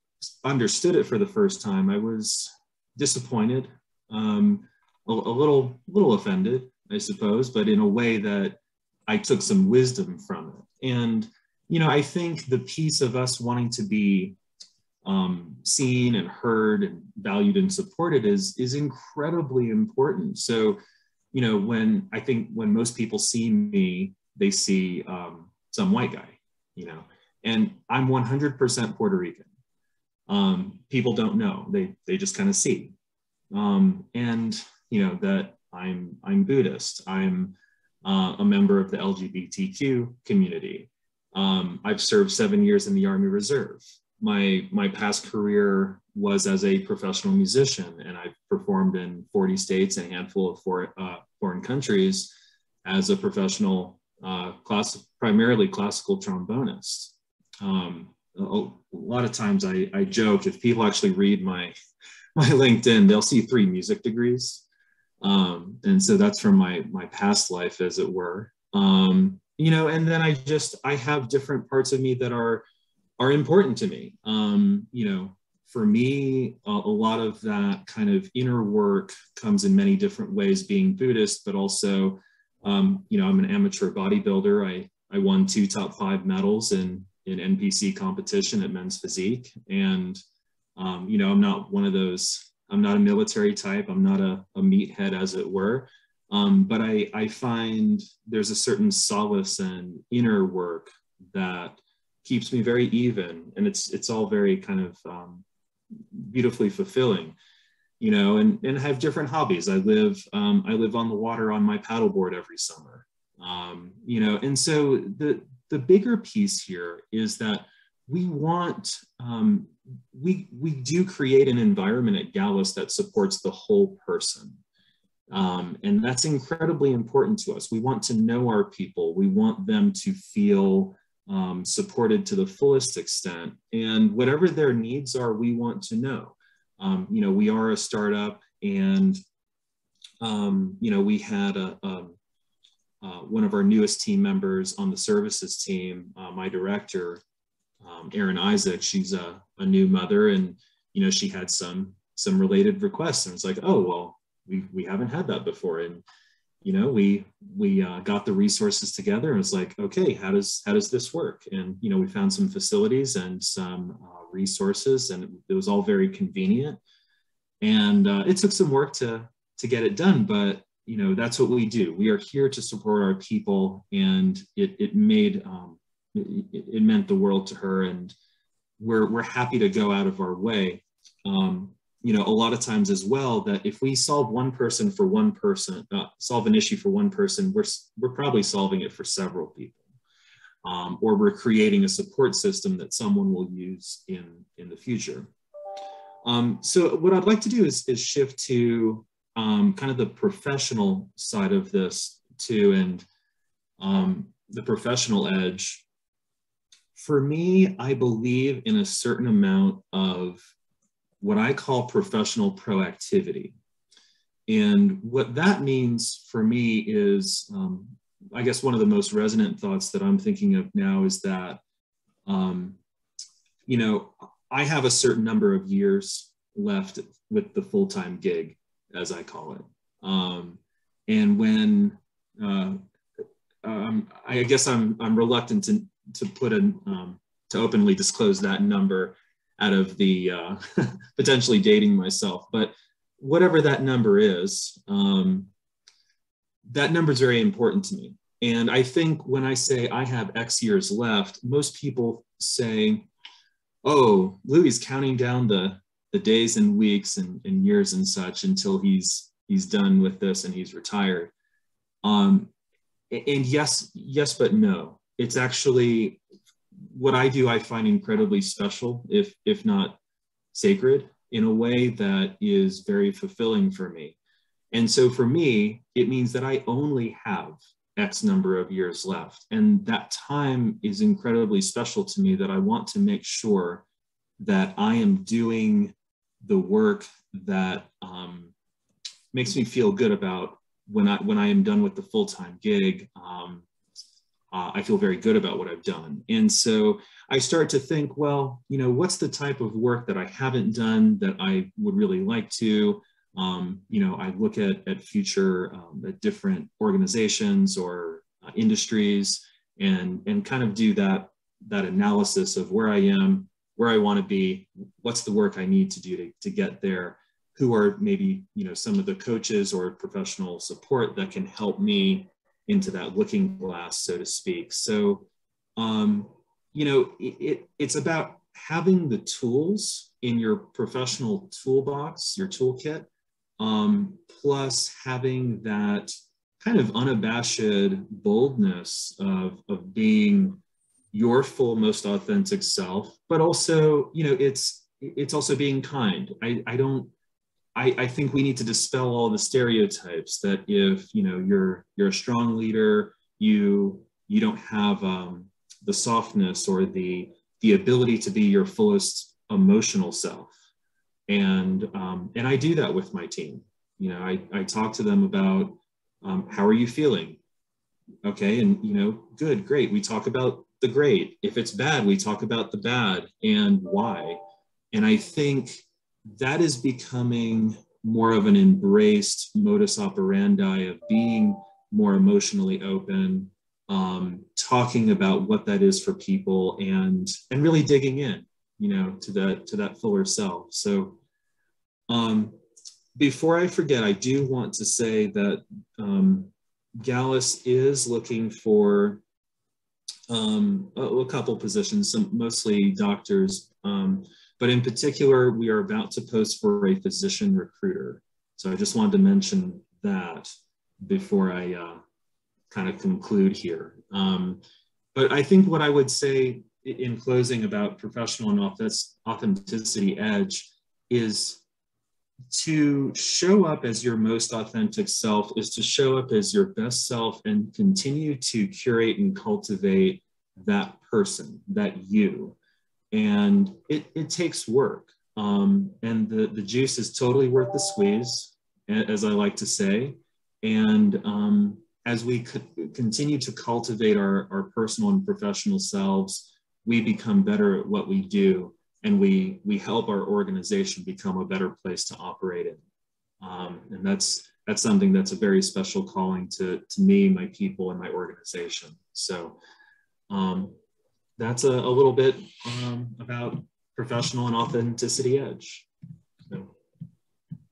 understood it for the first time, I was disappointed, um, a, a little little offended, I suppose, but in a way that I took some wisdom from it. And you know, I think the piece of us wanting to be um, seen and heard and valued and supported is is incredibly important. So, you know, when I think when most people see me, they see um, some white guy, you know, and I'm 100% Puerto Rican. Um, people don't know; they they just kind of see, um, and you know that I'm I'm Buddhist. I'm uh, a member of the LGBTQ community. Um, I've served seven years in the Army Reserve my my past career was as a professional musician, and I've performed in 40 states and a handful of for, uh, foreign countries as a professional uh, class, primarily classical trombonist. Um, a, a, lot of times I, I joke if people actually read my my LinkedIn, they'll see three music degrees. Um, and so that's from my my past life, as it were. Um, you know, and then I just I have different parts of me that are are important to me. Um, you know, for me, a, a, lot of that kind of inner work comes in many different ways, being Buddhist, but also, um, you know, I'm an amateur bodybuilder. I, I won two top five medals in, in NPC competition at men's physique. And, um, you know, I'm not one of those, I'm not a military type. I'm not a, a meathead as it were. Um, but I, I find there's a certain solace and inner work that keeps me very even and it's it's all very kind of um, beautifully fulfilling you know and and have different hobbies i live um, i live on the water on my paddleboard every summer um, you know and so the the bigger piece here is that we want um, we we do create an environment at gallus that supports the whole person um, and that's incredibly important to us we want to know our people we want them to feel um, supported to the fullest extent. And whatever their needs are, we want to know. Um, you know, we are a startup and, um, you know, we had a, a uh, one of our newest team members on the services team, uh, my director, um, Erin Isaac, she's a, a new mother and, you know, she had some, some related requests and it's like, oh, well, we, we haven't had that before. And, you know we we uh, got the resources together and was like okay how does how does this work? And you know we found some facilities and some uh, resources and it, was all very convenient. And uh, it took some work to to get it done but you know that's what we do. We are here to support our people and it it made um, it, meant the world to her and we're we're happy to go out of our way um, you know, a lot of times as well that if we solve one person for one person, uh, solve an issue for one person, we're, we're probably solving it for several people. Um, or we're creating a support system that someone will use in, in the future. Um, so what I'd like to do is, is shift to um, kind of the professional side of this too, and um, the professional edge. For me, I believe in a certain amount of what I call professional proactivity. And what that means for me is, um, I guess one of the most resonant thoughts that I'm thinking of now is that, um, you know, I have a certain number of years left with the full time gig, as I call it. Um, and when uh, um, I guess I'm I'm reluctant to to put an um, to openly disclose that number out of the uh, potentially dating myself. But whatever that number is, um, that number is very important to me. And I think when I say I have X years left, most people say, oh, Louie counting down the, the days and weeks and, and years and such until he's he's done with this and he's retired. Um, and yes, yes, but no. It's actually what I do, I find incredibly special, if if not sacred, in a way that is very fulfilling for me. And so for me, it means that I only have X number of years left. And that time is incredibly special to me that I want to make sure that I am doing the work that um, makes me feel good about when I when I am done with the full time gig, um, uh, I feel very good about what I've done. And so I start to think, well, you know, what's the type of work that I haven't done that I would really like to? Um, you know, I look at at future um, at different organizations or uh, industries, and and kind of do that that analysis of where I am, where I want to be, what's the work I need to do to, to get there, who are maybe you know some of the coaches or professional support that can help me into that looking glass, so to speak. So, um, you know, it, it, it's about having the tools in your professional toolbox, your toolkit, um, plus having that kind of unabashed boldness of, of being your full, most authentic self, but also, you know, it's it's also being kind. I, I don't I, I think we need to dispel all the stereotypes that if you know you're you're a strong leader, you you don't have um, the softness or the the ability to be your fullest emotional self. And um, and I do that with my team. You know, I, I talk to them about um, how are you feeling? Okay, and you know, good, great. We talk about the great. If it's bad, we talk about the bad and why. And I think that is becoming more of an embraced modus operandi of being more emotionally open, um, talking about what that is for people, and and really digging in, you know, to that to that fuller self. So, um, before I forget, I do want to say that um, Gallus is looking for um, a, a, couple positions, some mostly doctors. Um, but in particular, we are about to post for a physician recruiter. So I just wanted to mention that before I uh, kind of conclude here. Um, but I think what I would say in closing about professional and office authenticity edge is to show up as your most authentic self is to show up as your best self and continue to curate and cultivate that person, that you and it, it takes work. Um, and the, the juice is totally worth the squeeze, as I like to say. And um, as we continue to cultivate our, our personal and professional selves, we become better at what we do and we, we help our organization become a better place to operate in. Um, and that's, that's something that's a very special calling to, to me, my people, and my organization. So um, that's a, a little bit um, about professional and authenticity edge. So,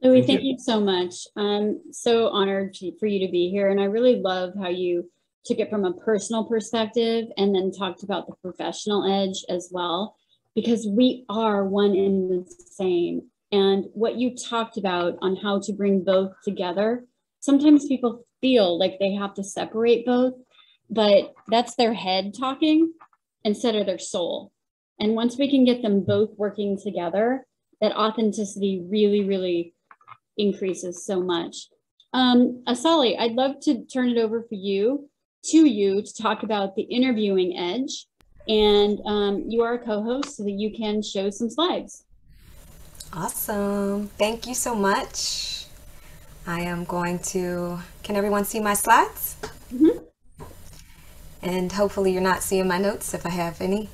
Louie, thank, thank you. you. so much. I'm so honored to, for you to be here. And I really love how you took it from a personal perspective and then talked about the professional edge as well, because we are one in the same. And what you talked about on how to bring both together, sometimes people feel like they have to separate both, but that's their head talking instead of their soul. And once we can get them both working together, that authenticity really, really increases so much. Um, Asali, I'd love to turn it over for you, to you, to talk about the interviewing edge. And um, you are a co-host so that you can show some slides. Awesome. Thank you so much. I am going to, can everyone see my slides? Mm -hmm and hopefully you're not seeing my notes if I have any.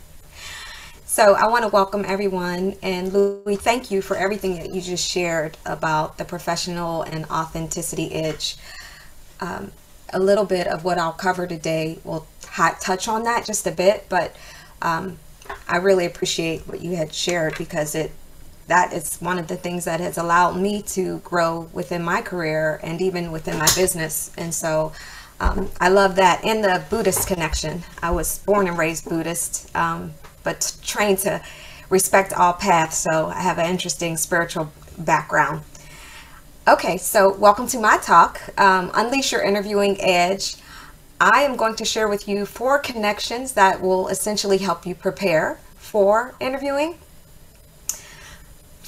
so I want to welcome everyone and Louie, thank you for everything that you just shared about the professional and authenticity edge. Um, a little bit of what I'll cover today will touch on that just a bit, but um, I really appreciate what you had shared because it that is one of the things that has allowed me to grow within my career and even within my business. And so um, I love that. And the Buddhist connection. I was born and raised Buddhist, um, but trained to respect all paths. So I have an interesting spiritual background. Okay, so welcome to my talk, um, Unleash Your Interviewing Edge. I am going to share with you four connections that will essentially help you prepare for interviewing.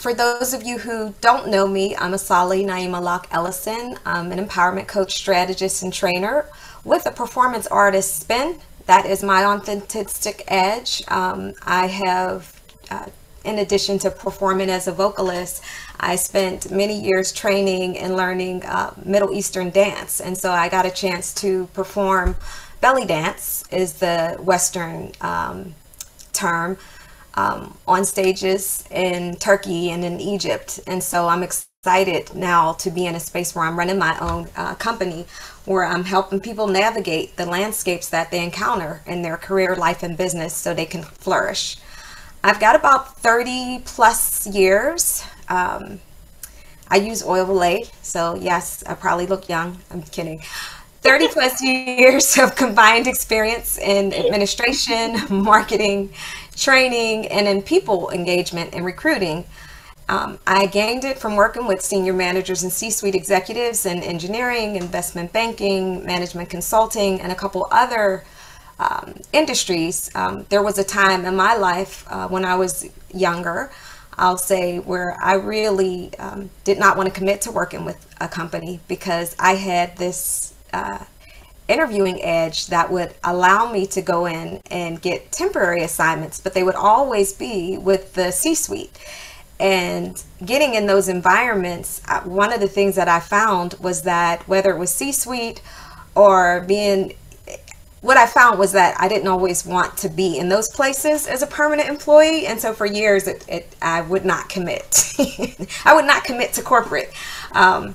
For those of you who don't know me, I'm Asali Naima Locke Ellison. I'm an empowerment coach, strategist, and trainer with a performance artist spin. That is my authentic edge. Um, I have uh, in addition to performing as a vocalist, I spent many years training and learning uh, Middle Eastern dance. And so I got a chance to perform belly dance is the Western um, term um, on stages in Turkey and in Egypt. And so I'm excited now to be in a space where I'm running my own uh, company where I'm helping people navigate the landscapes that they encounter in their career, life, and business so they can flourish. I've got about 30 plus years. Um, I use oil Olay, so yes, I probably look young. I'm kidding. 30 plus years of combined experience in administration, marketing, training, and in people engagement and recruiting. Um, I gained it from working with senior managers and C-suite executives in engineering, investment banking, management consulting, and a couple other um, industries. Um, there was a time in my life uh, when I was younger, I'll say, where I really um, did not want to commit to working with a company because I had this uh, interviewing edge that would allow me to go in and get temporary assignments, but they would always be with the C suite. And getting in those environments, uh, one of the things that I found was that whether it was C suite or being what I found was that I didn't always want to be in those places as a permanent employee. And so for years, it, it I would not commit. I would not commit to corporate. Um,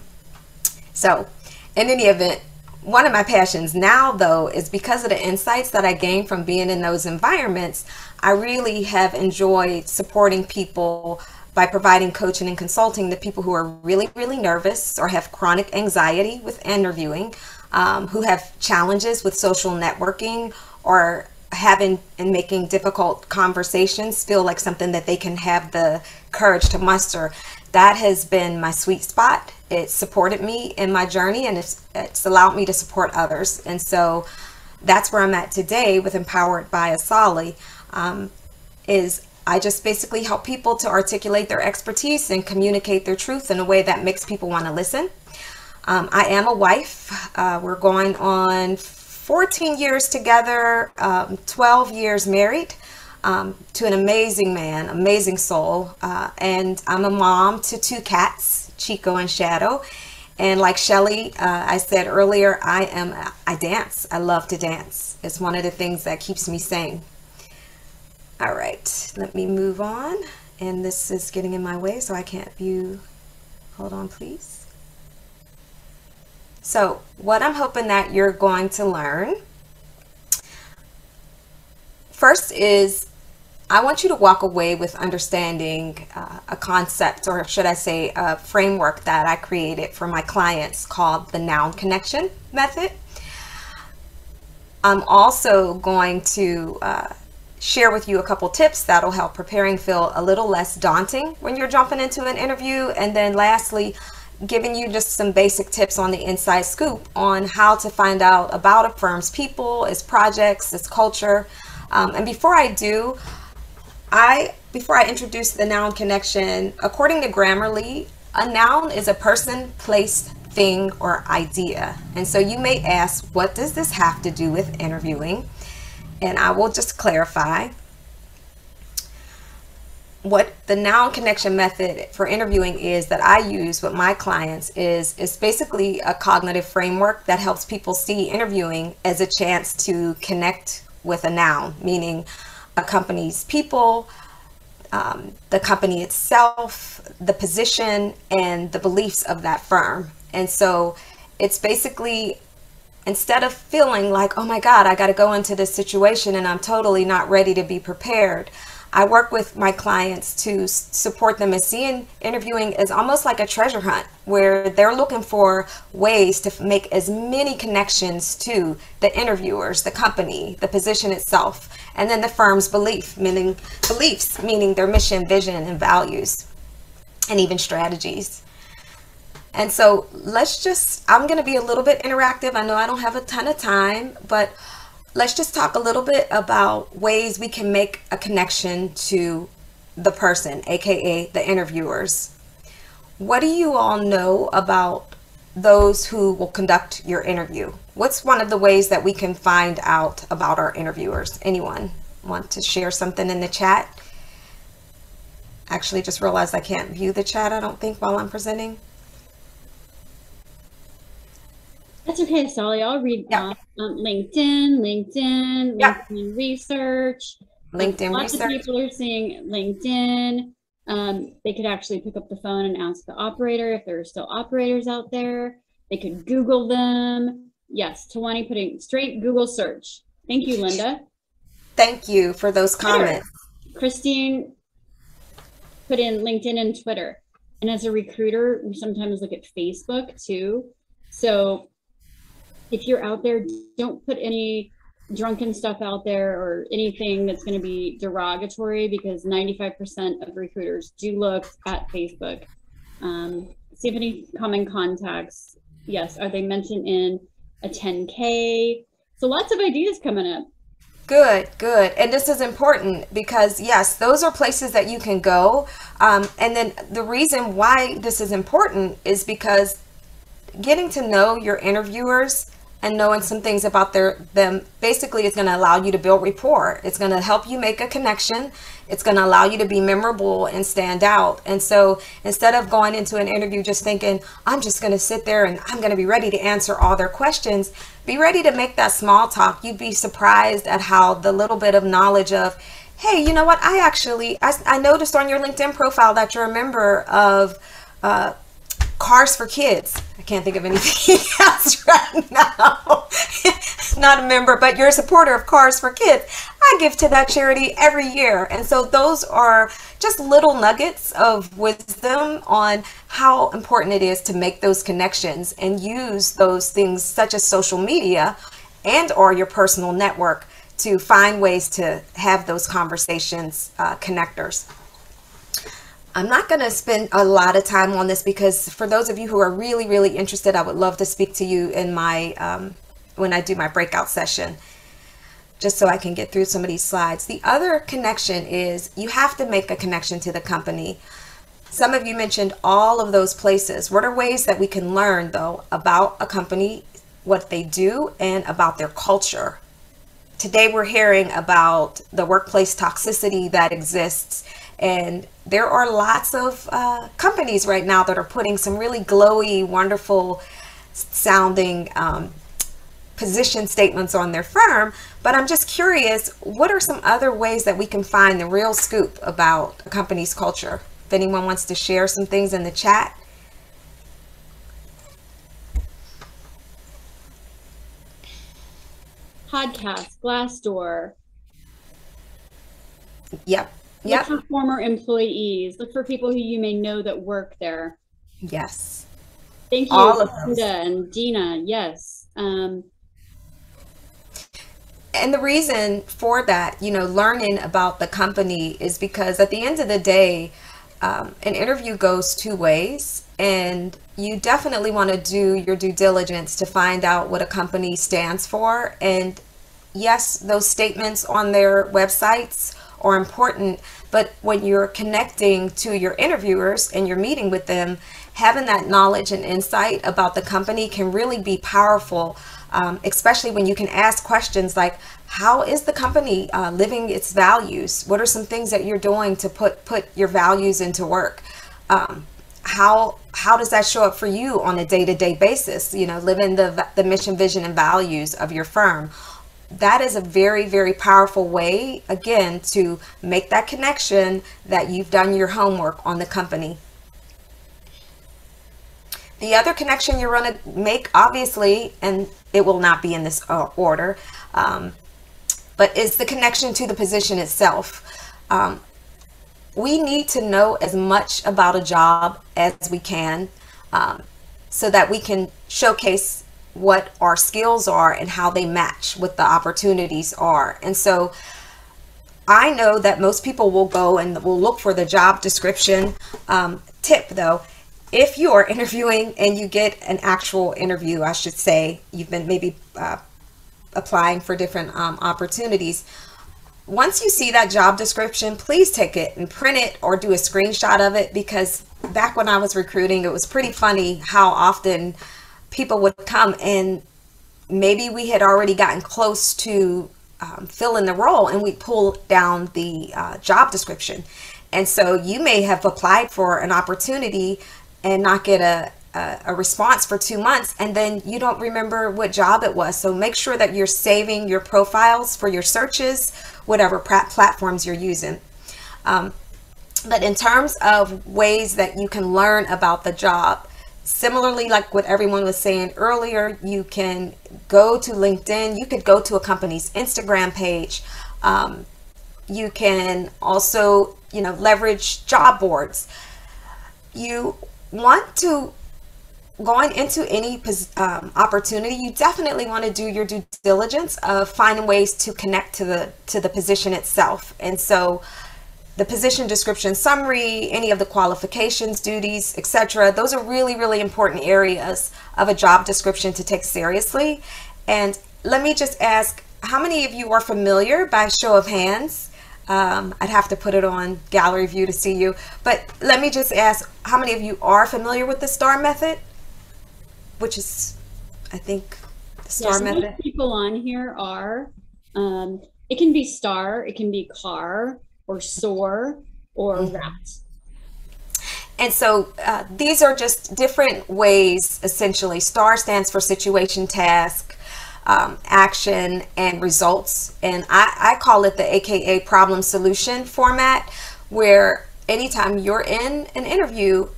so in any event, one of my passions now though is because of the insights that I gained from being in those environments, I really have enjoyed supporting people by providing coaching and consulting to people who are really, really nervous or have chronic anxiety with interviewing, um, who have challenges with social networking or having and making difficult conversations feel like something that they can have the courage to muster that has been my sweet spot. It supported me in my journey and it's, it's allowed me to support others. And so that's where I'm at today with Empowered by Asali um, is I just basically help people to articulate their expertise and communicate their truth in a way that makes people want to listen. Um, I am a wife. Uh, we're going on 14 years together, um, 12 years married um, to an amazing man, amazing soul. Uh, and I'm a mom to two cats, Chico and Shadow. And like Shelly, uh, I said earlier, I am, I dance. I love to dance. It's one of the things that keeps me sane. All right, let me move on. And this is getting in my way, so I can't view. Hold on, please. So what I'm hoping that you're going to learn first is I want you to walk away with understanding uh, a concept, or should I say, a framework that I created for my clients called the noun connection method. I'm also going to uh, share with you a couple tips that'll help preparing feel a little less daunting when you're jumping into an interview. And then lastly, giving you just some basic tips on the inside scoop on how to find out about a firm's people, its projects, its culture. Um, and before I do, I, before I introduce the noun connection, according to Grammarly, a noun is a person, place, thing, or idea. And so you may ask, what does this have to do with interviewing? And I will just clarify. What the noun connection method for interviewing is that I use with my clients is, is basically a cognitive framework that helps people see interviewing as a chance to connect with a noun, meaning a company's people, um, the company itself, the position, and the beliefs of that firm. And so it's basically instead of feeling like, oh my God, I got to go into this situation and I'm totally not ready to be prepared. I work with my clients to support them and seeing interviewing is almost like a treasure hunt where they're looking for ways to make as many connections to the interviewers, the company, the position itself, and then the firm's belief, meaning beliefs, meaning their mission, vision, and values, and even strategies. And so let's just, I'm going to be a little bit interactive. I know I don't have a ton of time, but let's just talk a little bit about ways we can make a connection to the person, aka the interviewers. What do you all know about those who will conduct your interview? What's one of the ways that we can find out about our interviewers? Anyone want to share something in the chat? actually just realized I can't view the chat, I don't think, while I'm presenting. That's okay, Sally. I'll read Yeah. Um, LinkedIn, LinkedIn, Yeah. LinkedIn research. LinkedIn Lots of people are seeing LinkedIn. Um, they could actually pick up the phone and ask the operator if there are still operators out there. They could Google them. Yes, Tawani putting straight Google search. Thank you, Linda. Thank you for those Twitter. comments. Christine put in LinkedIn and Twitter. And as a recruiter, we sometimes look at Facebook too. So if you're out there, don't put any drunken stuff out there or anything that's going to be derogatory because 95% of recruiters do look at Facebook. Um, see if any common contacts, yes, are they mentioned in a 10K? So lots of ideas coming up. Good, good. And this is important because, yes, those are places that you can go. Um, and then the reason why this is important is because getting to know your interviewers and knowing some things about their them basically is going to allow you to build rapport. It's going to help you make a connection. It's going to allow you to be memorable and stand out. And so instead of going into an interview just thinking, I'm just going to sit there and I'm going to be ready to answer all their questions, be ready to make that small talk. You'd be surprised at how the little bit of knowledge of, hey, you know what? I actually, I, I noticed on your LinkedIn profile that you're a member of, uh, Cars for Kids. Can't think of anything else right now. Not a member, but you're a supporter of Cars for Kids. I give to that charity every year. And so those are just little nuggets of wisdom on how important it is to make those connections and use those things such as social media and or your personal network to find ways to have those conversations uh, connectors. I'm not going to spend a lot of time on this because for those of you who are really, really interested, I would love to speak to you in my um, when I do my breakout session, just so I can get through some of these slides. The other connection is you have to make a connection to the company. Some of you mentioned all of those places. What are ways that we can learn though about a company, what they do, and about their culture? Today we're hearing about the workplace toxicity that exists and there are lots of uh, companies right now that are putting some really glowy, wonderful sounding um, position statements on their firm. But I'm just curious, what are some other ways that we can find the real scoop about a company's culture? If anyone wants to share some things in the chat. Podcast, Glassdoor. Yep. Look for former employees. Look for people who you may know that work there. Yes. Thank you, All of those. And Dina. Yes. Um, And the reason for that, you know, learning about the company is because at the end of the day, um, an interview goes two ways. And you definitely want to do your due diligence to find out what a company stands for. And yes, those statements on their websites are important, but when you're connecting to your interviewers and you're meeting with them, having that knowledge and insight about the company can really be powerful, um, especially when you can ask questions like, how is the company uh, living its values? What are some things that you're doing to put put your values into work? Um, how how does that show up for you on a day-to-day basis you know living the the mission vision and values of your firm that is a very very powerful way again to make that connection that you've done your homework on the company. The other connection you're going to make obviously and it will not be in this uh, order um, but is the connection to the position itself. Um, we need to know as much about a job as we can um, so that we can showcase what our skills are and how they match what the opportunities are. And so I know that most people will go and will look for the job description. Um, tip though, if you are interviewing and you get an actual interview, I should say, you've been maybe uh, applying for different um, opportunities once you see that job description, please take it and print it or do a screenshot of it because back when I was recruiting, it was pretty funny how often people would come and maybe we had already gotten close to um, filling the role and we pull down the uh, job description. and so you may have applied for an opportunity and not get a, a, a response for two months and then you don't remember what job it was. So make sure that you're saving your profiles for your searches, whatever platforms you're using. Um, but in terms of ways that you can learn about the job, similarly like what everyone was saying earlier you can go to linkedin you could go to a company's instagram page. Um, you can also you know leverage job boards. You want to going into any um, opportunity you definitely want to do your due diligence of finding ways to connect to the to the position itself. And so the position description summary, any of the qualifications, duties, etc. Those are really, really important areas of a job description to take seriously. And let me just ask, how many of you are familiar by show of hands? Um, I'd have to put it on gallery view to see you, but let me just ask, how many of you are familiar with the STAR method? Which is, I think, the STAR yes, method. Most people on here are, um, it can be STAR, it can be CAR, or SOAR or mm-hmm. RAT. And so uh, these are just different ways, essentially. STAR stands for situation, task, um, action, and results. And I, I call it the AKA problem solution format, where anytime you're in an interview,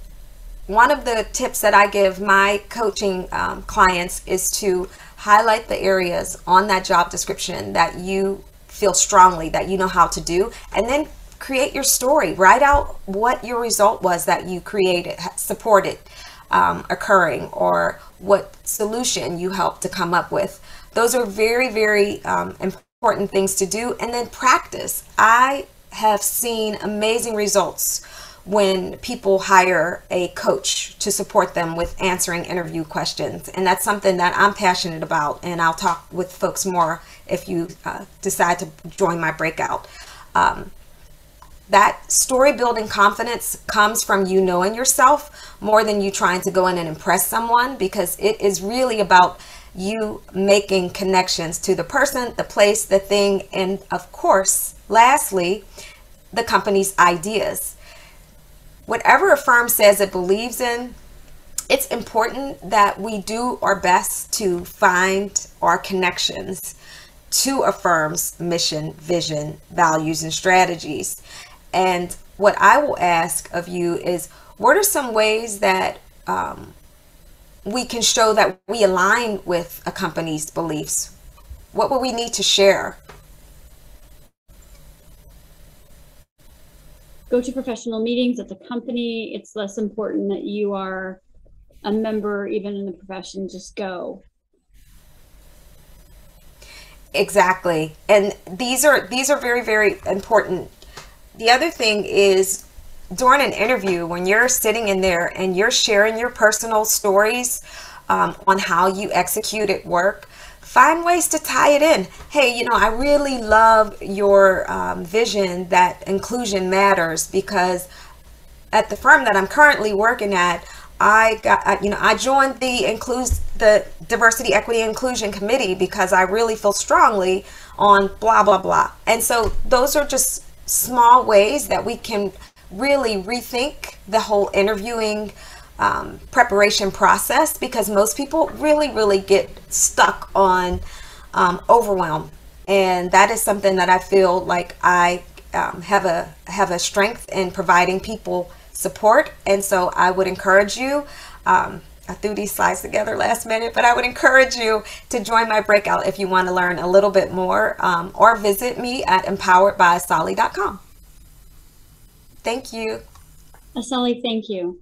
one of the tips that I give my coaching um, clients is to highlight the areas on that job description that you feel strongly that you know how to do and then create your story. Write out what your result was that you created supported um, occurring or what solution you helped to come up with. Those are very very um, important things to do. And then practice. I have seen amazing results when people hire a coach to support them with answering interview questions. And that's something that I'm passionate about. And I'll talk with folks more if you uh, decide to join my breakout. Um, that story building confidence comes from you knowing yourself more than you trying to go in and impress someone because it is really about you making connections to the person, the place, the thing, and of course, lastly, the company's ideas whatever a firm says it believes in, it's important that we do our best to find our connections to a firm's mission, vision, values, and strategies. And what I will ask of you is what are some ways that um, we can show that we align with a company's beliefs? What will we need to share? Go to professional meetings at the company. It's less important that you are a member, even in the profession, just go. Exactly. And these are these are very, very important. The other thing is during an interview, when you're sitting in there and you're sharing your personal stories um, on how you execute at work, find ways to tie it in. Hey, you know, I really love your um, vision that inclusion matters because at the firm that I'm currently working at, I got, you know, I joined the includes the diversity, equity, inclusion committee because I really feel strongly on blah blah blah. And so those are just small ways that we can really rethink the whole interviewing um, preparation process because most people really, really get stuck on um, overwhelm. And that is something that I feel like I um, have a have a strength in providing people support. And so I would encourage you. Um, I threw these slides together last minute, but I would encourage you to join my breakout if you want to learn a little bit more um, or visit me at empoweredbyasali.com. Thank you. Asali, thank you.